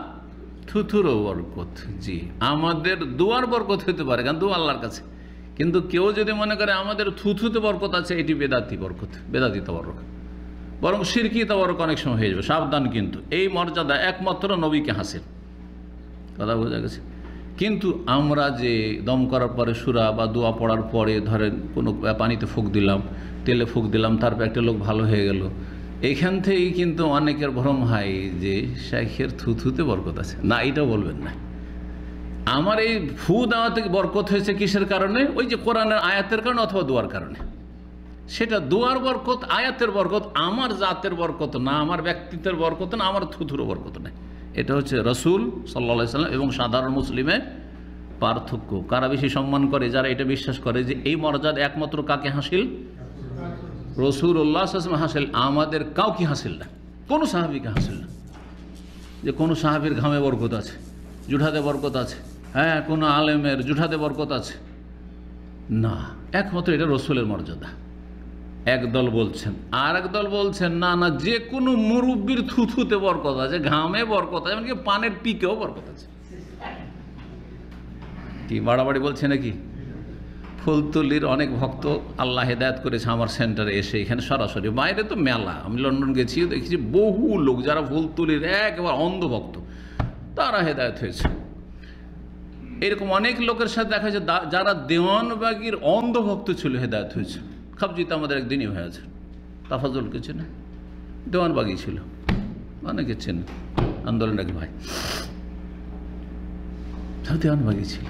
থুথুরও বরকত, জি। আমাদের দোয়ার বরকত হতে পারে, কারণ আল্লাহর কাছে। কিন্তু কেউ যদি মনে করে আমাদের থুথুতে বরকত আছে, এটি বেদাতি বরকত, বেদাতি তবরক। বরং সিরকি তবরক অনেক সময় হয়ে যাবে, সাবধান কিন্তু। এই মর্যাদা একমাত্র নবীকে হাসিল। কথা বোঝা গেছে? কিন্তু আমরা যে দম করার পরে সুরা বা দোয়া পড়ার পরে ধরেন কোনো পানিতে ফুক দিলাম, তেলে ফুক দিলাম, তারপর একটা লোক ভালো হয়ে গেল এইখান থেকেই কিন্তু অনেকের ভ্রম হয় যে শেখের থুথুতে বরকত আছে। না এটা বলবেন না। আমার এই ফু দেওয়াতে বরকত হয়েছে কিসের কারণে? ওই যে কোরআনের আয়াতের কারণে অথবা দোয়ার কারণে। সেটা দোয়ার বরকত, আয়াতের বরকত, আমার জাতের বরকত না, আমার ব্যক্তিত্বের বরকত না, আমার থুথুরও বরকত না। এটা হচ্ছে রসুল সাল্লা সাল্লাম এবং সাধারণ মুসলিমে পার্থক্য। কারা বেশি সম্মান করে, যারা এটা বিশ্বাস করে যে এই মর্যাদা একমাত্র কাকে হাসিল? রসুল উল্লাহ আসলাম হাসিল, আমাদের কাউকে হাসিল না। কোনো সাহাবিকে হাসিল না। যে কোনো সাহাবির ঘামে বরকত আছে, জুঠাতে বরকত আছে হ্যাঁ কোনো আলেমের জুঠাতে বরকত আছে। না, একমাত্র এটা রসুলের মর্যাদা। একদল বলছেন আর দল বলছেন, না না, যে কোনো মুরব্বীর থুথুতে বরকত আছে, ঘামে বরকত আছে, এমনকি পানের পিকেও বরকত আছে। কি, বাড়াবাড়ি বলছে নাকি? ফুলতুলির অনেক ভক্ত আল্লাহ হেদায়ত করেছে আমার সেন্টারে এসে, এখানে সরাসরি। বাইরে তো মেলা। আমি লন্ডন গেছি দেখেছি বহু লোক যারা ফুলতুলির একেবারে অন্ধভক্ত, তারা হেদায়ত হয়েছে। এরকম অনেক লোকের সাথে দেখা যাচ্ছে যারা দেওয়ানবাগির অন্ধভক্ত ছিল হেদায়ত হয়েছে। খাবজিত আমাদের একদিনই হয়ে আছে। তাফাজুলকে চেনে? দেওয়ানবাগি ছিল। অনেকে চেনে। আন্দোলন নাকি ভাই? দেওয়ানবাগি ছিল।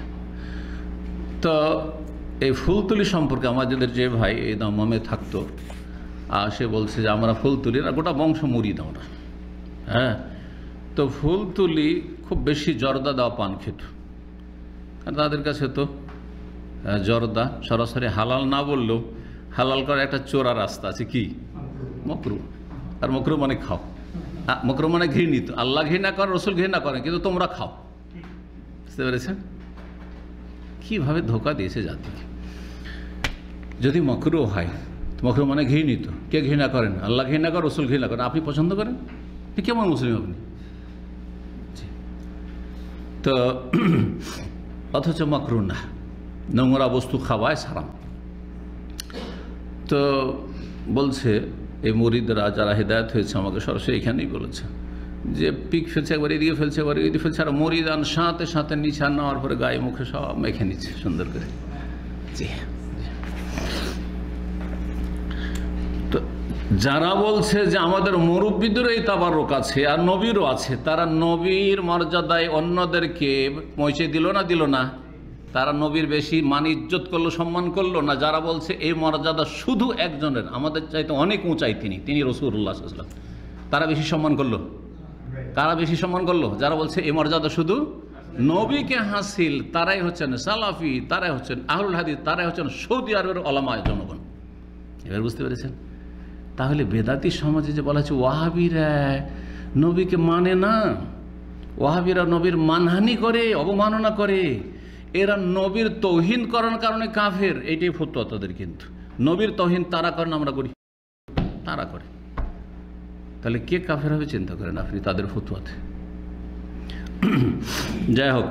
তো এই ফুলতুলি সম্পর্কে আমাদের যে ভাই এই দমামে থাকতো আর সে বলছে যে, আমরা ফুলতুলি আর গোটা বংশ মুড়িদ আমরা হ্যাঁ? তো ফুলতুলি খুব বেশি জর্দা দেওয়া পান খেত তাদের কাছে তো জর্দা সরাসরি হালাল না বললেও হালাল করার একটা চোরা রাস্তা আছে কি? মকরু। আর মকরু মানে খাও। মকরু মানে ঘৃণিত। আল্লাহ ঘৃণা করেন, রসুল ঘৃণা করেন, কিন্তু তোমরা খাও। বুঝতে পেরেছেন? কীভাবে ধোকা দিয়েছে জাতিকে? যদি মকরু হয়, মকরু মানে ঘৃণিত। কে ঘৃণা করেন? আল্লাহ ঘৃণা করেন, রসুল ঘৃণা করেন। আপনি পছন্দ করেন? কেমন মুসলিম আপনি? তো অথচ মকরু না। নোংরা বস্তু খাওয়ায় সারাম তো বলছে এই মুরিদরা যারা হেদায়ত হয়েছে আমাকে সরাসরি এখানেই বলেছে। যে পিক ফেলছে একবার, এদিকে ফেলছে একবার, এদিকে ফেলছে। আর মরিদান সাথে সাথে নিচে নেওয়ার পরে গায়ে মুখে সব মেখে নিচ্ছে সুন্দর করে। জি জি। তো যারা বলছে যে আমাদের মুরব্বীদেরও এই তাবারক আছে আর নবীরও আছে, তারা নবীর মর্যাদায় অন্যদেরকে পৌঁছে দিল না দিল না? তারা নবীর বেশি মান, ইজ্জত করল, সম্মান করল না? যারা বলছে এই মর্যাদা শুধু একজনের, আমাদের চাইতে অনেক উঁচাই তিনি তিনি রসুল্লাহ সাল্লাম তারা বেশি সম্মান করল? কারা বেশি সম্মান করল? যারা বলছে এই মর্যাদা শুধু নবীকে হাসিল, তারাই হচ্ছেন সালাফি, তারাই হচ্ছেন আহরুল হাদিস, তারাই হচ্ছেন সৌদি আরবের অলামায় জনগণ। এবার বুঝতে পেরেছেন? তাহলে বেদাতি সমাজে যে বলা হচ্ছে ওয়াহাবিরা, নবীকে মানে না। ওয়াহাবিরা নবীর মানহানি করে, অবমাননা করে। এরা নবীর তৌহিন করার কারণে কাফের। এইটাই ফতুয়া তাদের কিন্তু। নবীর তহিন তারা করেন আমরা করি। তারা করে। তাহলে কে কাফের হবে চিন্তা করেন আপনি তাদের ফতুয়াতে। যাই হোক,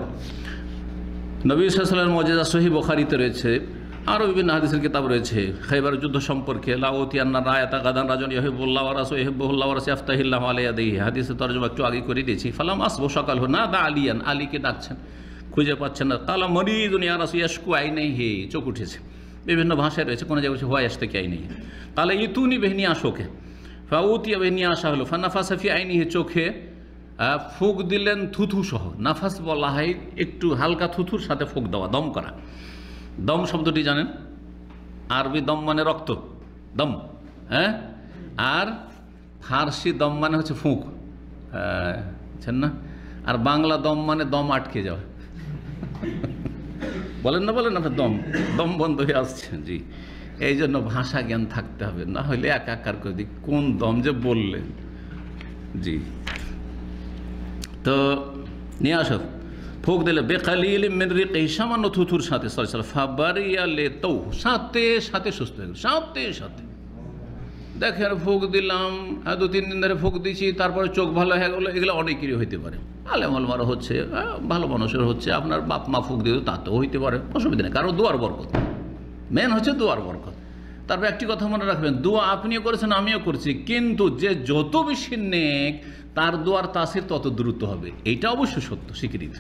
নবী সাল্লামের মজেদা সহি বখারিতে রয়েছে। আরও বিভিন্ন হাদিসের কিতাব রয়েছে। খাইবার যুদ্ধ সম্পর্কে লাউতিয়ান্না রায়াতা গাদান রাজন ইহেবুল্লাহ রাস ইহেবুল্লাহ রাস আফতাহিল্লাহ আলিয়া দেহি। হাদিসে তর্জমা একটু আগে করে দিয়েছি। ফালাম আসব সকাল হো না দা আলিয়ান, আলীকে ডাকছেন। খুঁজে পাচ্ছেন না। তালা মরিদুন ইয়ারাসু ইয়াসকু আই নেই হে চোখ উঠেছে। বিভিন্ন ভাষায় রয়েছে, কোনো জায়গায় হয় আসতে কে আই নেই তাহলে ইতুনি বেহনি আসোকে ফাউতিয়া বেহনি আসা হলো ফানাফা সাফি আইনি হে চোখে ফুক দিলেন থুথু সহ। নাফাস বলা হয় একটু হালকা থুথুর সাথে ফুক দেওয়া, দম করা। দম শব্দটি জানেন? আরবি দম মানে রক্ত। দম হ্যাঁ? আর ফার্সি দম মানে হচ্ছে ফুঁক। বুঝছেন না? আর বাংলা দম মানে দম আটকে যাওয়া। বলেন না, বলেন আপনার দম। দম বন্ধ হয়ে আসছে, জি। এই জন্য ভাষা জ্ঞান থাকতে হবে। না হলে এক একাকার করে দিই, কোন দম যে বললেন। জি। তো, নিয়ে আসো। ফুক দিলে বেকালিল মেনরিক এই সামান্য থুথুর সাথে সরি সরি ফাবারিয়া লে তৌ সাথে সাথে সুস্থ হয়ে গেল সাথে সাথে। দেখেন ফুক দিলাম হ্যাঁ দু তিন দিন ধরে ফুক দিছি তারপরে চোখ ভালো হয়ে গেলো এগুলো অনেকেরই হইতে পারে। আলেমল মারা হচ্ছে হ্যাঁ, ভালো মানুষের হচ্ছে আপনার বাপ মা ফুক দিয়ে তাতেও হইতে পারে অসুবিধা নেই কারণ দুয়ার বরকত। মেন হচ্ছে দুয়ার বরকত। তারপর একটি কথা মনে রাখবেন দোয়া আপনিও করেছেন আমিও করছি কিন্তু যে যত বেশি নেক তার দোয়ার তাসির তত দ্রুত হবে এইটা অবশ্য সত্য স্বীকৃত।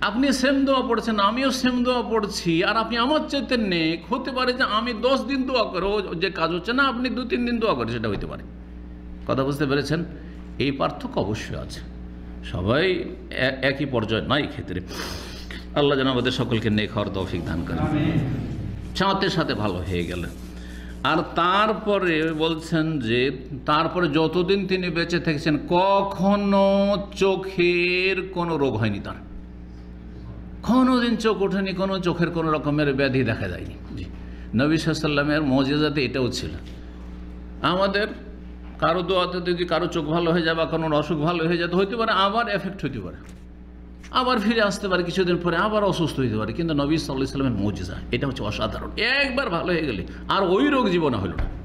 আপনি সেম দোয়া পড়ছেন, আমিও সেম দোয়া পড়ছি, আর আপনি আমার চাইতে নেক হতে পারে যে আমি দশ দিন দোয়া করে যে কাজ হচ্ছে না, আপনি দু তিন দিন দোয়া করে সেটা হইতে পারে। কথা বুঝতে পেরেছেন? এই পার্থক্য অবশ্যই আছে। সবাই একই পর্যায়ে নয় ক্ষেত্রে। আল্লাহ যেন আমাদের সকলকে নেক হওয়ার তৌফিক দান করেন। সাথে সাথে ভালো হয়ে গেলেন আর তারপরে বলছেন যে, তারপরে যতদিন তিনি বেঁচে থেকেছেন, কখনো চোখের কোনো রোগ হয়নি তার। কোনো দিন চোখ ওঠেনি কোনো চোখের কোনো রকমের ব্যাধি দেখা যায়নি। জি। নবী সাল্লামের মজেজাতে এটাও ছিল। আমাদের কারও দোয়াতে যদি কারও চোখ ভালো হয়ে যায় বা কোনো অসুখ ভালো হয়ে যায় তো হইতে পারে আবার এফেক্ট হইতে পারে। আবার ফিরে আসতে পারে কিছুদিন পরে আবার অসুস্থ হইতে পারে। কিন্তু নবী সাল্লাহ ইসলামের মজিজা এটা হচ্ছে অসাধারণ। একবার ভালো হয়ে গেলে আর ওই রোগ জীবনে হলো না।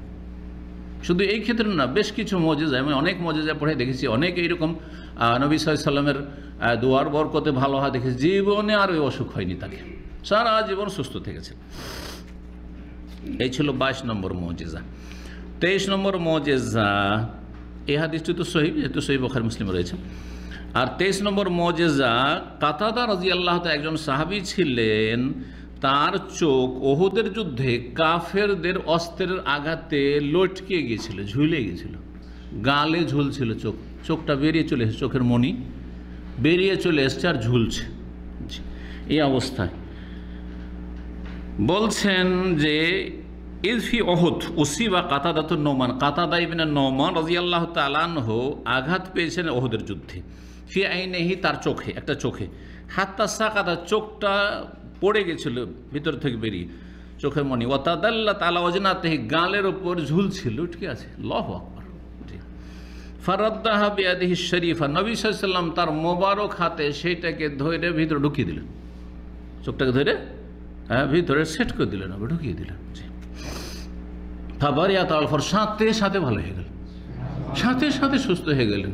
শুধু এই ক্ষেত্রে না, বেশ কিছু মজেজা, আমি অনেক মজেজা পড়ে দেখেছি, অনেক এইরকম নবী সাল্লামের দোয়ার বরকতে ভালো হয় দেখেছি, জীবনে আর ওই অসুখ হয়নি তাকে। সারা জীবন সুস্থ থেকেছে। এই ছিল বাইশ নম্বর মজেজা। তেইশ নম্বর মজেজা, এই হাদিসটি তো সহি, যেহেতু সহি বখার, মুসলিম রয়েছে। আর তেইশ নম্বর মজেজা, কাতাদা রাজি আল্লাহ একজন সাহাবি ছিলেন তার চোখ ওহুদের যুদ্ধে কাফেরদের অস্ত্রের আঘাতে লটকে গিয়েছিল, ঝুলে গিয়েছিল। গালে ঝুলছিল চোখ। চোখটা বেরিয়ে চলে এসেছে চোখের মণি। বেরিয়ে চলে এসছে আর ঝুলছে। এই অবস্থায়। বলছেন যে ইলফি অহুদ উসি বা কাতাদাত নোমান কাতাদা ইবিনা নোমান রাজি আল্লাহ তালানহ আঘাত পেয়েছেন ওহুদের যুদ্ধে। ফি আইনেহি তার চোখে, একটা চোখে। হাত্তা সাকাতা চোখটা পড়ে গেছিল, ভিতর থেকে বেরিয়ে। চোখের মনি ওতাদাল্লা তালা অজনাতে গালের ওপর ঝুলছিল, ঠিক আছে? লহ আকবর ফারাদ্দাহা বিয়াদিহি শরীফা, নবী সাল্লাম তার মোবারক হাতে সেইটাকে ধরে ভিতরে ঢুকিয়ে দিলেন। চোখটাকে ধরে হ্যাঁ ভিতরে সেট করে দিলেন ঢুকিয়ে দিলেন, জি। ফাবারিয়া তালফর সাথে সাথে ভালো হয়ে গেল সাথে সাথে সুস্থ হয়ে গেলেন।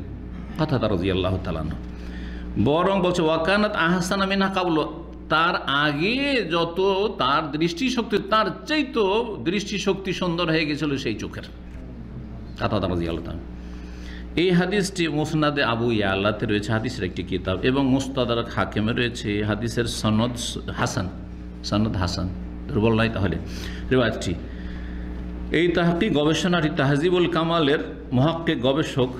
কথা তার রাজি আল্লাহ তালান বরং বলছে ওয়াকানাত আহসান আমিনা কাবল তার আগে যত তার দৃষ্টিশক্তি, তার চাইতো দৃষ্টিশক্তি সুন্দর হয়ে গেছিল সেই চোখের। কথা তার এই হাদিসটি মুসনাদে আবু ইয়াল্লাতে রয়েছে, হাদিসের একটি কিতাব, এবং মুস্তাদার হাকেমে রয়েছে হাদিসের সনদ হাসান সনদ হাসান। দুর্বল নাই তাহলে। রেওয়াজটি এই তাহাকি গবেষণাটি তাহজিবুল কামালের মহাক্কে গবেষক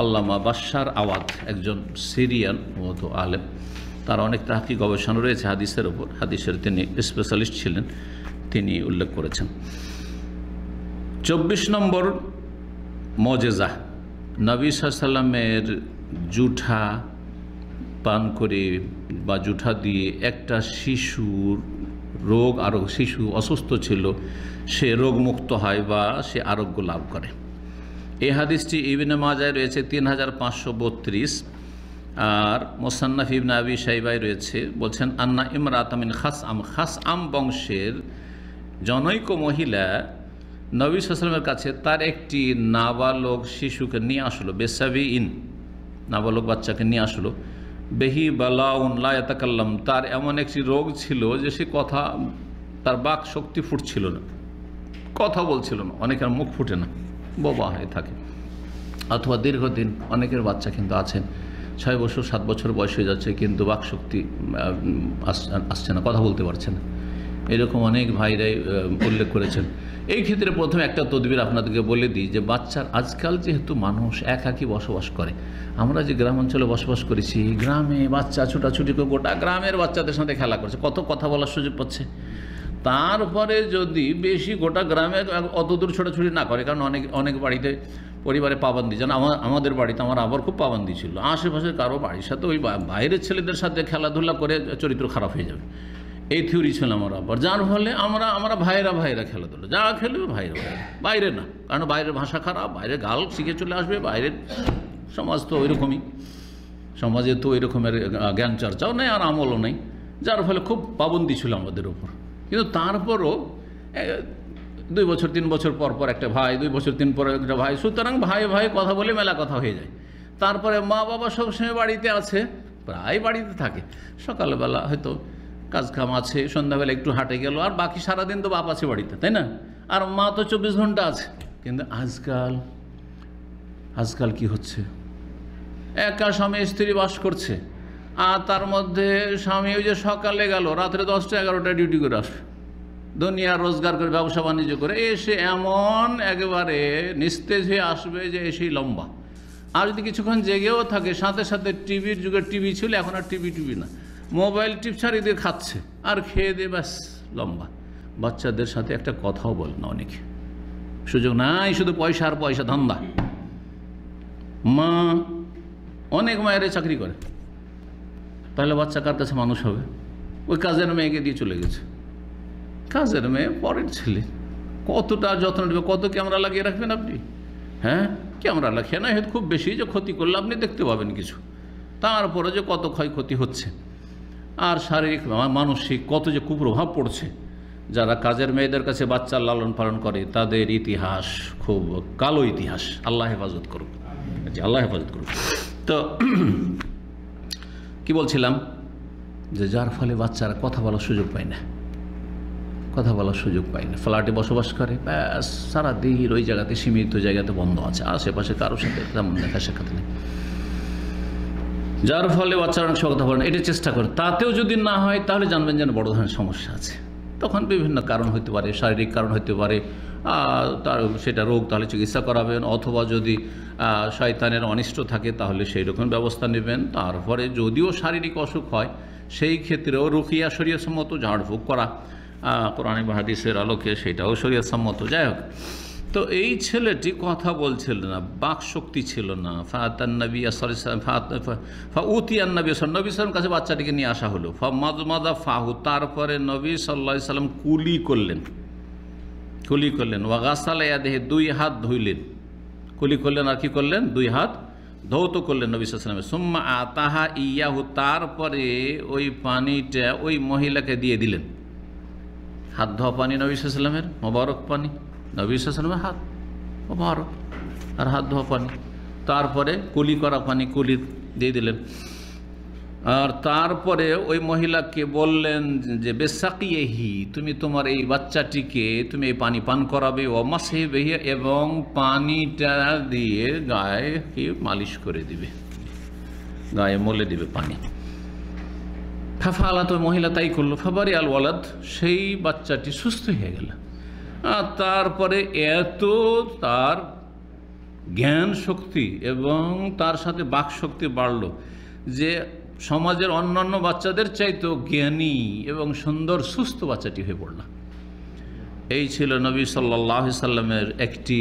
আল্লামা বাশার আওয়াদ, একজন সিরিয়ান মতো আলেম। তার অনেক তাহাকি গবেষণা রয়েছে হাদিসের ওপর হাদিসের তিনি স্পেশালিস্ট ছিলেন, তিনি উল্লেখ করেছেন। চব্বিশ নম্বর মজেজা। নবী সাল্লামের জুঠা পান করে বা জুঠা দিয়ে একটা শিশুর রোগ, আরও শিশু অসুস্থ ছিল, সে রোগমুক্ত হয় বা সে আরোগ্য লাভ করে। এই হাদিসটি ইবিনে মাজায় রয়েছে তিন হাজার পাঁচশো বত্রিশ। আর মোসান্নাফ ইবনে আবি সাইবাই রয়েছে, বলছেন, আন্না ইমরাতামিন খাস আম খাস আম বংশের জনৈক মহিলা নবী সালামের কাছে তার একটি নাবালক শিশুকে নিয়ে আসলো বেসাবি ইন নাবালক বাচ্চাকে নিয়ে আসলো। বেহি বালাউন লায়াতাকাল্লাম তার এমন একটি রোগ ছিল যে সে কথা, তার বাক শক্তি ফুটছিল না, কথা বলছিল না, অনেকের মুখ ফুটে না, বোবা হয়ে থাকে। অথবা দীর্ঘদিন অনেকের বাচ্চা কিন্তু আছেন। ছয় বছর, সাত বছর বয়স হয়ে যাচ্ছে, কিন্তু বাকশক্তি আসছে না, কথা বলতে পারছে না। এরকম অনেক ভাইরাই উল্লেখ করেছেন। এই ক্ষেত্রে প্রথমে একটা তদবির আপনাদেরকে বলে দিই যে, বাচ্চার আজকাল যেহেতু মানুষ একাকী বসবাস করে, আমরা যে গ্রাম অঞ্চলে বসবাস করেছি, গ্রামে বাচ্চা ছোটাছুটি করে গোটা গ্রামের বাচ্চাদের সাথে খেলা করছে, কত কথা বলার সুযোগ পাচ্ছে। তারপরে যদি বেশি গোটা গ্রামে অত দূর ছোটাছুটি না করে, কারণ অনেক অনেক বাড়িতে পরিবারে পাবন্দি। যেন আমার আমাদের বাড়িতে আমার আবার খুব পাবন্দি ছিল। আশেপাশে কারও বাড়ির সাথে ওই বাইরের ছেলেদের সাথে খেলাধুলা করে চরিত্র খারাপ হয়ে যাবে। এই থিওরি ছিল আমার আবার। যার ফলে আমরা আমরা ভাইরা ভাইরা খেলাধুলো। যা খেলবে ভাইরা ভাইরা বাইরে না। কারণ বাইরের ভাষা খারাপ, বাইরে গাল শিখে চলে আসবে, বাইরের সমাজ তো ওইরকমই। সমাজে তো ওই রকমের জ্ঞান চর্চাও নেই আর আমলও নেই। যার ফলে খুব পাবন্দি ছিল আমাদের ওপর কিন্তু তারপরও দুই বছর, তিন বছর পর পর একটা ভাই, দুই বছর, তিন পর একটা ভাই। সুতরাং ভাই ভাই কথা বলে মেলা কথা হয়ে যায়। তারপরে মা বাবা সবসময় বাড়িতে আছে, প্রায় বাড়িতে থাকে। সকালবেলা হয়তো কাজ কাম আছে, সন্ধ্যাবেলা একটু হাটে গেল, আর বাকি সারাদিন তো বাপ আছে বাড়িতে, তাই না? আর মা তো চব্বিশ ঘণ্টা আছে। কিন্তু আজকাল আজকাল কি হচ্ছে? একা স্বামী, স্ত্রী বাস করছে। আর তার মধ্যে স্বামী ওই যে সকালে গেল, রাত্রে দশটা এগারোটা ডিউটি করে আসবে। দুনিয়া রোজগার করে, ব্যবসা বাণিজ্য করে, এসে এমন একেবারে নিস্তেজ হয়ে আসবে যে এসেই লম্বা। আর যদি কিছুক্ষণ জেগেও থাকে, সাথে সাথে টিভির যুগে টিভি ছিল, এখন আর টিভি টিভি না। মোবাইল টিপছাড়ি দিয়ে খাচ্ছে, আর খেয়ে দিয়ে ব্যাস, লম্বা। বাচ্চাদের সাথে একটা কথাও বলে না অনেকে। সুযোগ নাই, শুধু পয়সা আর পয়সা ধান্দা। মা, অনেক মায়ের চাকরি করে। তাহলে বাচ্চা কার কাছে মানুষ হবে? ওই কাজের মেয়েকে দিয়ে চলে গেছে। কাজের মেয়ে পরের ছেলে। কতটা যত্ন নেবে কত ক্যামেরা লাগিয়ে রাখবেন আপনি? হ্যাঁ? ক্যামেরা লাগিয়ে না হয়তো খুব বেশি যে ক্ষতি করলে আপনি দেখতে পাবেন কিছু। তারপরে যে কত ক্ষয়ক্ষতি হচ্ছে। আর শারীরিক মানসিক কত যে কুপ্রভাব পড়ছে। যারা কাজের মেয়েদের কাছে বাচ্চা লালন পালন করে তাদের ইতিহাস খুব কালো ইতিহাস। আল্লাহ হেফাজত করুক। জি, আল্লাহ হেফাজত করুক। তো কি বলছিলাম? যে যার ফলে বাচ্চারা কথা বলার সুযোগ পায় না। কথা বলার সুযোগ পায় না ফ্ল্যাটে বসবাস করে, ব্যাস, সারাদিন ওই জায়গাতে, সীমিত জায়গাতে বন্ধ আছে। আশেপাশে কারোর সাথে তেমন দেখা সাক্ষাৎ নেই। যার ফলে বাচ্চারা অনেক কথা বলেন। এটা চেষ্টা করে। তাতেও যদি না হয়, তাহলে জানবেন যেন বড় ধরনের সমস্যা আছে। তখন বিভিন্ন কারণ হতে পারে, শারীরিক কারণ হতে পারে তার সেটা রোগ, তাহলে চিকিৎসা করাবেন। অথবা যদি শয়তানের অনিষ্ট থাকে, তাহলে সেই রকম ব্যবস্থা নেবেন। তারপরে যদিও শারীরিক অসুখ হয়, সেই ক্ষেত্রেও রুকিয়া শরীয়সম্মত ঝাড়ফুঁক করা। কোরআন হাদিসের আলোকে সেটাও শরীয়সম্মত যাই হোক, তো এই ছেলেটি কথা বলছিল না বাক শক্তি ছিল না। ফাতান নবী উতিয়ান নবী সালাম কাছে বাচ্চাটিকে নিয়ে আসা হলো। ফা, মাদা ফাহু, তারপরে নবী সাল্লা সাল্লাম কুলি করলেন। কুলি করলেন। ওয়াগাসালাইয়া দেহে দুই হাত ধুইলেন। কুলি করলেন আর কি করলেন? দুই হাত ধৌত করলেন নবী সালামের সুম্মা আতাহা ইয়াহু, তারপরে ওই পানিটা ওই মহিলাকে দিয়ে দিলেন। হাত ধোয়া পানি নবী সাল্লামের মোবারক পানি। নবী সাল্লামের হাত, মোবারক। আর হাত ধোয়া পানি। তারপরে কুলি করা পানি, কুলি দিয়ে দিলেন। আর তারপরে ওই মহিলাকে বললেন যে, বেসাকিয়েহি, তুমি তোমার এই বাচ্চাটিকে, তুমি এই পানি পান করাবে ও মাসে এবং পানিটা দিয়ে গায়ে মালিশ করে দিবে। গায়ে মলে দিবে পানি। ফাফা আলা তো মহিলা তাই করল ফাবারি আল ওয়ালাদ, সেই বাচ্চাটি সুস্থ হয়ে গেল। আর তারপরে এত তার জ্ঞান শক্তি এবং তার সাথে বাক শক্তি বাড়লো যে সমাজের অন্যান্য বাচ্চাদের চাইতো জ্ঞানী এবং সুন্দর, সুস্থ বাচ্চাটি হয়ে পড়ল। এই ছিল নবী সাল্লাহ সাল্লামের একটি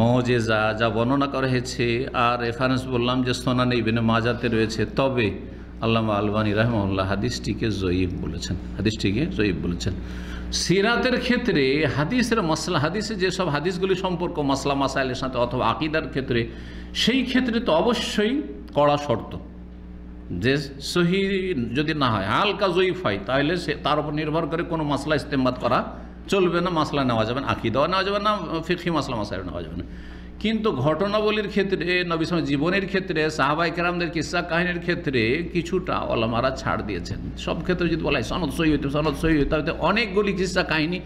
মজেজা যা বর্ণনা করা হয়েছে। আর রেফারেন্স বললাম যে সোনান ইবেনে মাজাতে রয়েছে। তবে আল্লামা আলবানী রহমাল্লাহ হাদিসটিকে জয়ীব বলেছেন, হাদিসটিকে জয়ীব বলেছেন। সিরাতের ক্ষেত্রে হাদিসের মশলা হাদিসে যেসব হাদিসগুলি সম্পর্ক মশলা মাসাইলের সাথে অথবা আকিদার ক্ষেত্রে, সেই ক্ষেত্রে তো অবশ্যই কড়া শর্ত। যে সহি যদি না হয়, হালকা জয়ীফ হয়, তাহলে সে তার উপর নির্ভর করে কোনো মশলা ইস্তেমাত করা চলবে না মশলা নেওয়া যাবে না, আকিদাও নেওয়া যাবে না ফিরফি মশলা মশাই নেওয়া যাবে না। কিন্তু ঘটনাবলীর ক্ষেত্রে, নবী সময় জীবনের ক্ষেত্রে সাহাবাই কেরামদের কিসা কাহিনীর ক্ষেত্রে কিছুটা ওলামারা ছাড় দিয়েছেন। সব ক্ষেত্রে যদি বলা হয় সনদ সই হইতে সনদ সই হইতে হইতে অনেকগুলি কিসা কাহিনী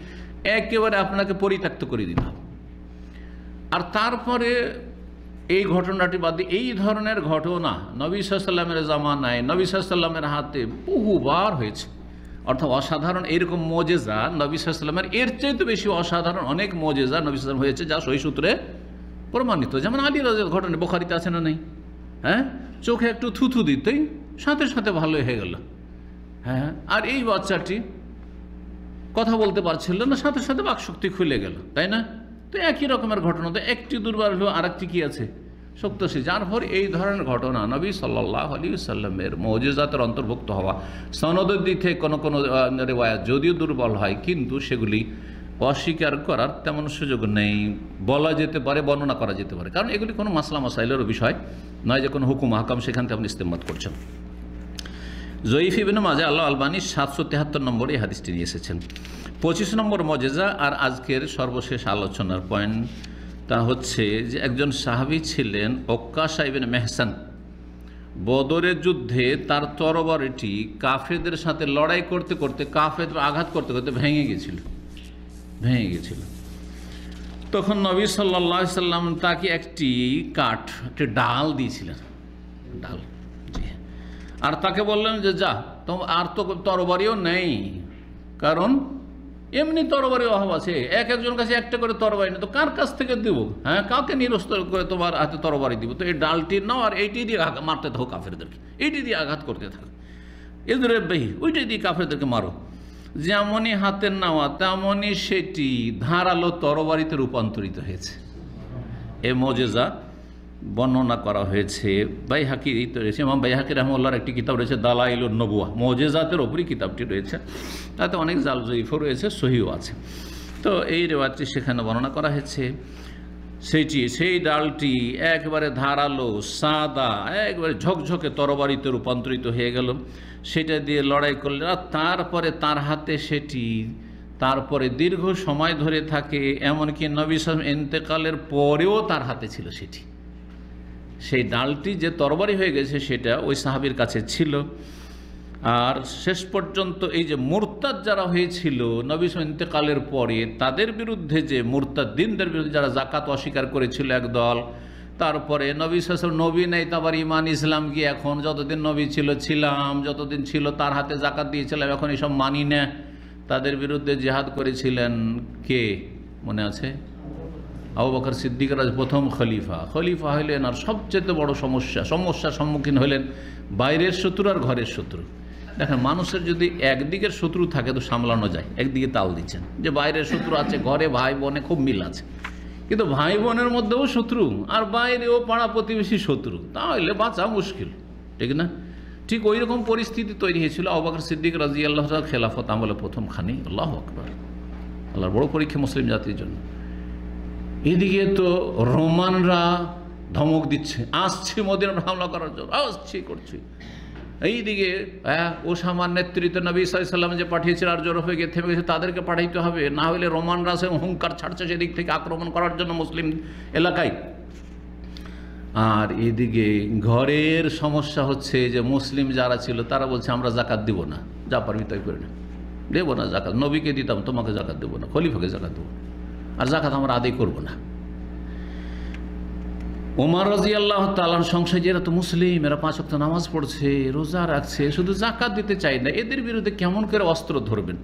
একেবারে আপনাকে পরিত্যক্ত করে দিতে হবে আর তারপরে এই ঘটনাটি বাদ এই ধরনের ঘটনা নবী সাল্লামের জামানায়, নবী সাল্লামের হাতে বহুবার হয়েছে। অর্থাৎ অসাধারণ এরকম মজেজা নবী সাল্লামের এর চাইতে বেশি অসাধারণ অনেক মজেজা নবী সাল্লাম হয়েছে, যা সই সূত্রে প্রমাণিত। যেমন আলী রাজের ঘটনা, বোখারিতে আছে না নেই? হ্যাঁ? চোখে একটু থুথু দিতেই সাথে সাথে ভালো হয়ে গেল। হ্যাঁ? আর এই বাচ্চাটি কথা বলতে পারছিল না, সাথে সাথে বাকশক্তি খুলে গেল, তাই না? তো একই রকমের ঘটনা। তো একটি দুর্বার হলেও আর একটি কী আছে? শক্তিশালী যার ফলে এই ধরনের ঘটনা নবী সাল্লাহ আলী সাল্লামের মৌজেজাতের অন্তর্ভুক্ত হওয়া। সনদের দিক থেকে কোনো কোনো রেওয়ায়াত যদিও দুর্বল হয়, কিন্তু সেগুলি অস্বীকার করার তেমন সুযোগ নেই। বলা যেতে পারে, বর্ণনা করা যেতে পারে। কারণ এগুলি কোনো মাসলা মাসাইলেরও বিষয়, নয় যে কোনো হুকুম হাকাম সেখান থেকে আপনি ইস্তেমাত করছেন। জয়ীফ ইবিন মাজা, আল্লাহ আলবানী সাতশো তেহাত্তর নম্বর এই হাদিসটি নিয়ে এসেছেন। পঁচিশ নম্বর মজেজা আর আজকের সর্বশেষ আলোচনার পয়েন্ট তা হচ্ছে যে একজন সাহাবি ছিলেন অক্কা সাহেবেন মেহসান। বদরের যুদ্ধে তার তরবারিটি কাফেদের সাথে লড়াই করতে করতে কাফেদের আঘাত করতে করতে ভেঙে গেছিল ভেঙে গেছিল। তখন নবী সাল্লা সাল্লাম তাকে একটি কাঠ, একটি ডাল দিয়েছিলেন। ডাল আর তাকে বললেন যে, যা তোমার আর তো তরবারিও নেই। কারণ এমনি তরবারি অভাব আছে। এক একজন কাছে একটা করে তরবারি নেই। তো কার কাছ থেকে দিব? হ্যাঁ কাউকে নিরস্ত করে তোমার হাতে তরবারি দিব। তো এই ডালটি নাও আর এইটি দিয়ে মারতে থাকো কাফেরদেরকে। এইটি দিয়ে আঘাত করতে থাকো। এদের বেহি ওইটাই দিয়ে কাফেরদেরকে মারো। যেমনই হাতের নেওয়া, তেমনই সেটি ধারালো তরবারিতে রূপান্তরিত হয়েছে। এ মজেজা বর্ণনা করা হয়েছে। বাইহাকি রয়েছে। এবং বাইহাকি রহমল্লার একটি কিতাব রয়েছে দালাইল নবুয়া মজেজাতের ওপরই কিতাবটি রয়েছে। তাতে অনেক জাল জয়ীফও রয়েছে সহিও আছে। তো এই রেওয়াজটি সেখানে বর্ণনা করা হয়েছে। সেইটি, সেই ডালটি একবারে ধারালো, সাদা, একবারে ঝকঝকে তরবারিতে রূপান্তরিত হয়ে গেল। সেটা দিয়ে লড়াই করলেন আর তারপরে তার হাতে সেটি, তারপরে দীর্ঘ সময় ধরে থাকে, এমনকি নবী সালাম পরেও তার হাতে ছিল সেটি। সেই ডালটি যে তরবারি হয়ে গেছে সেটা ওই সাহাবির কাছে ছিল। আর শেষ পর্যন্ত এই যে মোরতাদ যারা হয়েছিল নবী ইন্তেকালের পরে, তাদের বিরুদ্ধে যে মোরতাদ, দিনদের বিরুদ্ধে যারা জাকাত অস্বীকার করেছিল একদল তারপরে নবী শাসন নবী নেই তারপর ইমান ইসলাম কি এখন? যতদিন নবী ছিল, ছিলাম, যতদিন ছিল তার হাতে জাকাত দিয়েছিলাম, এখন এসব মানি না। তাদের বিরুদ্ধে জেহাদ করেছিলেন কে? মনে আছে? আবু বকর সিদ্দিক রাজ প্রথম খলিফা। খলিফা হইলেন আর সবচেয়ে বড় সমস্যা, সমস্যার সম্মুখীন হলেন বাইরের শত্রু আর ঘরের শত্রু। দেখেন, মানুষের যদি একদিকের শত্রু থাকে তো সামলানো যায়, একদিকে তাল দিচ্ছেন। যে বাইরের শত্রু আছে, ঘরে ভাই বোনে খুব মিল আছে। কিন্তু ভাই বোনের মধ্যেও শত্রু, আর বাইরেও পাড়া প্রতিবেশী শত্রু, তাহলে বাঁচা মুশকিল, ঠিক না? ঠিক ওই রকম পরিস্থিতি তৈরি হয়েছিল আবাকর সিদ্দিক রাজি আল্লাহ খেলাফত আমলে প্রথম খানি আল্লাহ আকবর, আল্লাহর বড় পরীক্ষা মুসলিম জাতির জন্য। এদিকে তো রোমানরা ধমক দিচ্ছে, আসছি মদিনা হামলা করার জন্য, আসছি, করছি। এইদিকে হ্যাঁ ওসামার নেতৃত্বে নবী সাল্লাম যে পাঠিয়েছিল আর জোর হয়ে গিয়ে থেমে গেছে, তাদেরকে পাঠাইতে হবে। না হলে রোমানরা সে হুঙ্কার ছাড়ছে সেদিক থেকে আক্রমণ করার জন্য মুসলিম এলাকায়। আর এদিকে ঘরের সমস্যা হচ্ছে যে মুসলিম যারা ছিল, তারা বলছে, আমরা জাকাত দিব না। যা পারবি তাই করে না। দেবো না জাকাত। নবীকে দিতাম, তোমাকে জাকাত দেবো না। খলিফাকে জাকাত দেবো। আর জাকাত আমরা আদায় করব না। ওমার রাজি আল্লাহ তালান সংসার এরা তো মুসলিম, এরা পাঁচ অক্ট নামাজ পড়ছে, রোজা রাখছে, শুধু জাকাত দিতে চাই না, এদের বিরুদ্ধে কেমন করে অস্ত্র ধরবেন?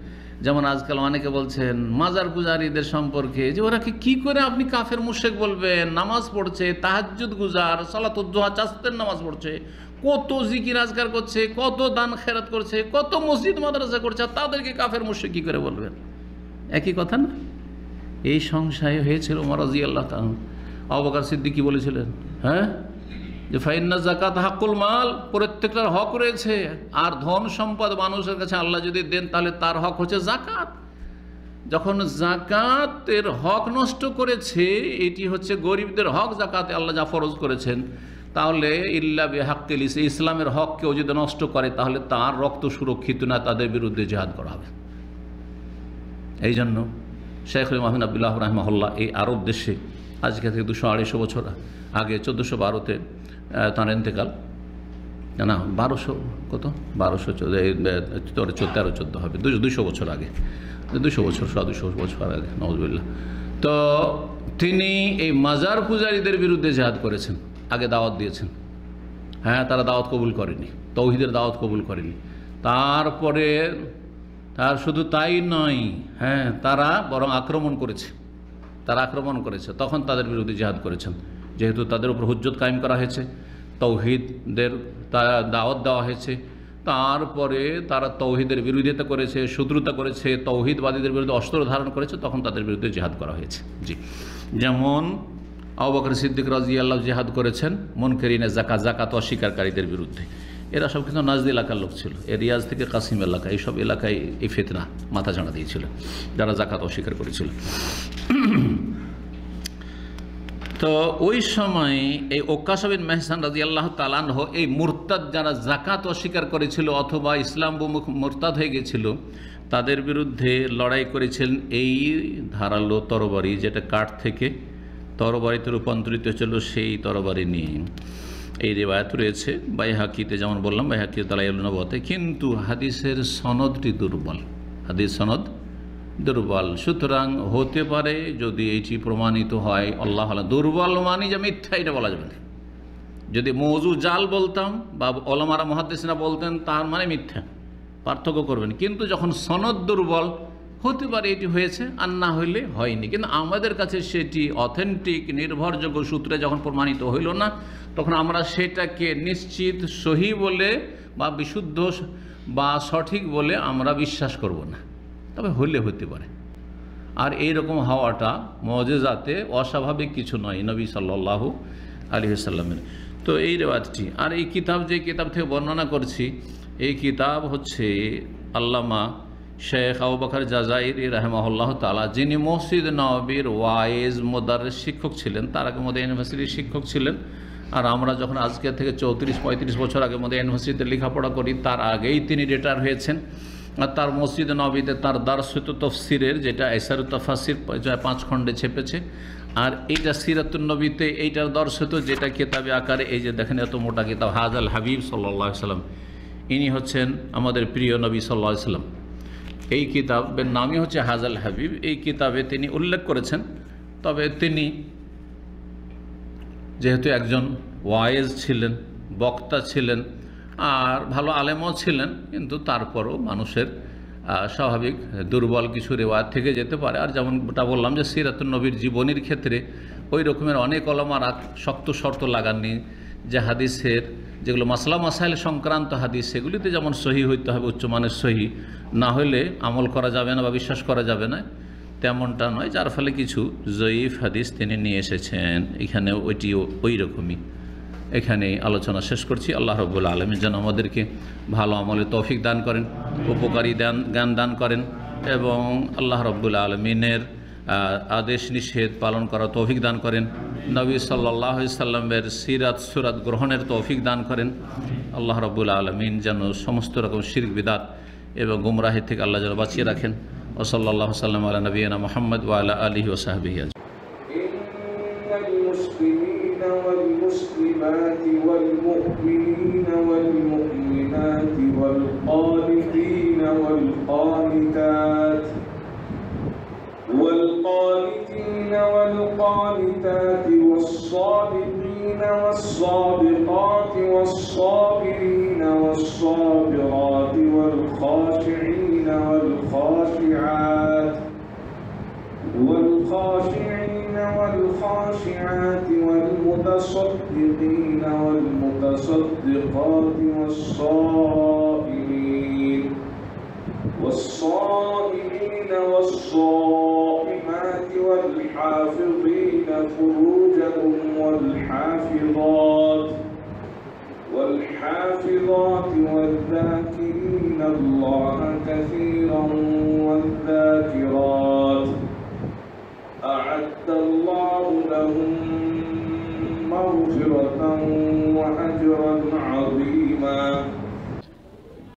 যেমন আজকাল অনেকে বলছেন, মাজার পূজারীদের সম্পর্কে, যে ওরা কি করে আপনি কাফের মুশেক বলবেন? নামাজ পড়ছে, তাহাজ্জুদ গুজার, সালাতুদ্দোহা চাস্তের নামাজ পড়ছে, কত জিকির আজকার করছে, কত দান খেরাত করছে, কত মসজিদ, মাদ্রাসা করছে তাদেরকে কাফের মুশেক কি করে বলবেন? একই কথা না? এই সংশয় হয়েছিল মরাজি আল্লাহ অবকার সিদ্দিকি বলেছিলেন হ্যাঁ? যে ফাইন্না জাকাত হাকুল মাল প্রত্যেকটার হক রয়েছে, আর ধন সম্পদ মানুষের কাছে আল্লাহ যদি দেন, তাহলে তার হক হচ্ছে জাকাত যখন জাকাতের হক নষ্ট করেছে, এটি হচ্ছে গরিবদের হক জাকাতে আল্লাহ যা ফরজ করেছেন। তাহলে ইল্লা বেহাক্কেল ইসলামের হক কেউ যদি নষ্ট করে, তাহলে তার রক্ত সুরক্ষিত না, তাদের বিরুদ্ধে জেহাদ করা হবে। এই জন্য শেখ মাহমিন আবদুল্লাহ রহমাহুল্লাহ এই আরব দেশে আজকে থেকে দুশো আড়াইশো বছর আগে চোদ্দোশো বারোতে তাঁর এন্তেকাল না, বারোশো কত? বারোশো চোদ্দ তেরো, চোদ্দ হবে। দুশো দুশো বছর আগে। দুশো বছর সোয়া দুশো বছর আগে নজবুল্লাহ তো তিনি এই মাজার পূজারীদের বিরুদ্ধে জেহাদ করেছেন, আগে দাওয়াত দিয়েছেন। হ্যাঁ তারা দাওয়াত কবুল করেনি, তৌহিদের দাওয়াত কবুল করেনি। তারপরে, তার শুধু তাই নয় হ্যাঁ তারা বরং আক্রমণ করেছে। তারা আক্রমণ করেছে, তখন তাদের বিরুদ্ধে জেহাদ করেছেন। যেহেতু তাদের উপর হুজ্জত কায়েম করা হয়েছে, তৌহিদদের দাওয়াত দেওয়া হয়েছে, তারপরে তারা তৌহিদের বিরোধিতা করেছে, শত্রুতা করেছে, তৌহিদবাদীদের বিরুদ্ধে অস্ত্র ধারণ করেছে, তখন তাদের বিরুদ্ধে জেহাদ করা হয়েছে। জি। যেমন আবাকর সিদ্দিক রাজি আল্লাহ জেহাদ করেছেন, মনকেরিনে জাকা জাকাত অস্বীকারীদের বিরুদ্ধে। এরা সব কিন্তু নাজদি এলাকার লোক ছিল। এ রিয়াজ থেকে কাসিম এলাকা এইসব এলাকায় এই ফেতনা মাথা জানা দিয়েছিল, যারা জাকাত অস্বীকার করেছিল। তো ওই সময় এই ওকাশবিন মেহসান রাজি আল্লাহ তালানহ এই মুরতাদ যারা জাকাত অস্বীকার করেছিল অথবা ইসলাম মোরতাদ হয়ে গেছিল, তাদের বিরুদ্ধে লড়াই করেছিলেন এই ধারালো তরবারি, যেটা কাঠ থেকে তরবারিতে রূপান্তরিত হয়েছিল সেই তরবারি নিয়ে। এই রেবায়ত রয়েছে বাইহাকিতে, যেমন বললাম বাইহাকি তালাইনবতে কিন্তু হাদিসের সনদটি দুর্বল, হাদিস সনদ দুর্বল। সুতরাং হতে পারে যদি এটি প্রমাণিত হয়, আল্লাহ দুর্বল মানি যে মিথ্যা, এটা বলা যাবে না। যদি মৌজু জাল বলতাম বা অলমারা মহাদেশরা বলতেন, তার মানে মিথ্যা, পার্থক্য করবেন। কিন্তু যখন সনদ দুর্বল হতে পারে এটি হয়েছে, আর না হইলে হয়নি। কিন্তু আমাদের কাছে সেটি অথেন্টিক নির্ভরযোগ্য সূত্রে যখন প্রমাণিত হইল না, তখন আমরা সেটাকে নিশ্চিত, সহি বলে বা বিশুদ্ধ বা সঠিক বলে আমরা বিশ্বাস করব না। তবে হলে হতে পারে। আর এই রকম হওয়াটা মজেজাতে অস্বাভাবিক কিছু নয়, নবী সাল্লাহ আলী তো এই রেওয়াজটি, আর এই কিতাব যে কিতাব থেকে বর্ণনা করছি, এই কিতাব হচ্ছে আল্লামা শেখ আবু বকর জাজাইর রাহমাহুল্লাহ তালা যিনি মসজিদ নবীর ওয়াইজ মোদারের শিক্ষক ছিলেন, তার আগে মধ্যে ইউনিভার্সিটির শিক্ষক ছিলেন। আর আমরা যখন আজকে থেকে চৌত্রিশ, পঁয়ত্রিশ বছর আগে মধ্যে ইউনিভার্সিটিতে লেখাপড়া করি, তার আগেই তিনি রিটায়ার হয়েছেন। আর তার মসজিদ নবীতে তার দারসত তফসিরের, যেটা এসার তফাসির পাঁচ খণ্ডে ছেপেছে। আর এইটা সিরাতুল নবীতে এইটার দর্শত যেটা কেতাবে আকারে, এই যে দেখেন এত মোটা কিতাব, হাজাল হাবিব সাল্লাহ সাল্লাম ইনি হচ্ছেন আমাদের প্রিয় নবী সাল্লাহ সাল্লাম এই কিতাবের নামই হচ্ছে হাজাল হাবিব। এই কিতাবে তিনি উল্লেখ করেছেন। তবে তিনি যেহেতু একজন ওয়াইজ ছিলেন, বক্তা ছিলেন, আর ভালো আলেমও ছিলেন, কিন্তু তারপরও মানুষের স্বাভাবিক দুর্বল কিছু রেওয়াজ থেকে যেতে পারে। আর যেমনটা বললাম যে সিরাতুল নবীর জীবনীর ক্ষেত্রে ওই রকমের অনেক অলমার শক্ত শর্ত লাগাননি যে হাদিসের যেগুলো মাসলা মাসাইল সংক্রান্ত হাদিস, সেগুলিতে যেমন সহি হইতে হবে, উচ্চমানের সহি। না হলে আমল করা যাবে না বা বিশ্বাস করা যাবে না, তেমনটা নয়। যার ফলে কিছু জয়ীফ হাদিস তিনি নিয়ে এসেছেন। এখানে ওইটিও ওই রকমই এখানে আলোচনা শেষ করছি। আল্লাহ রব্বুল আলমী যেন আমাদেরকে ভালো আমলে তৌফিক দান করেন, উপকারী দান, জ্ঞান দান করেন এবং আল্লাহ রব্বুল আলমিনের আদেশ নিষেধ পালন করা তৌফিক দান করেন। নবী সাল্লাহ সাল্লামের সিরাত, সুরাত গ্রহণের তৌফিক দান করেন। আল্লাহ রব্বুল আলমিন যেন সমস্ত রকম শির্ক, বিদাত এবং গুমরাহি থেকে আল্লাহ যেন বাঁচিয়ে রাখেন ওসল্লাহ সাল্লাম আল্লাহ নবীনা মোহাম্মদ ওয়ালা আলী ওসাহাবি আজ إن المسلمين والمسلمات والمؤمنين والمؤمنات والقانتين والقانتات والقانتين والقانتات والصادقين والصادقات والصابرين والصابرات والخاشعين والخاشعات والخاشعين والخاشعات والمتصدقين والمتصدقات والصائمين والصائمين والصائمات والحافظين فروجهم والحافظات والحافظات والذاكرين الله كثيرا والذاكرات أعد الله لهم مغفرة وأجرا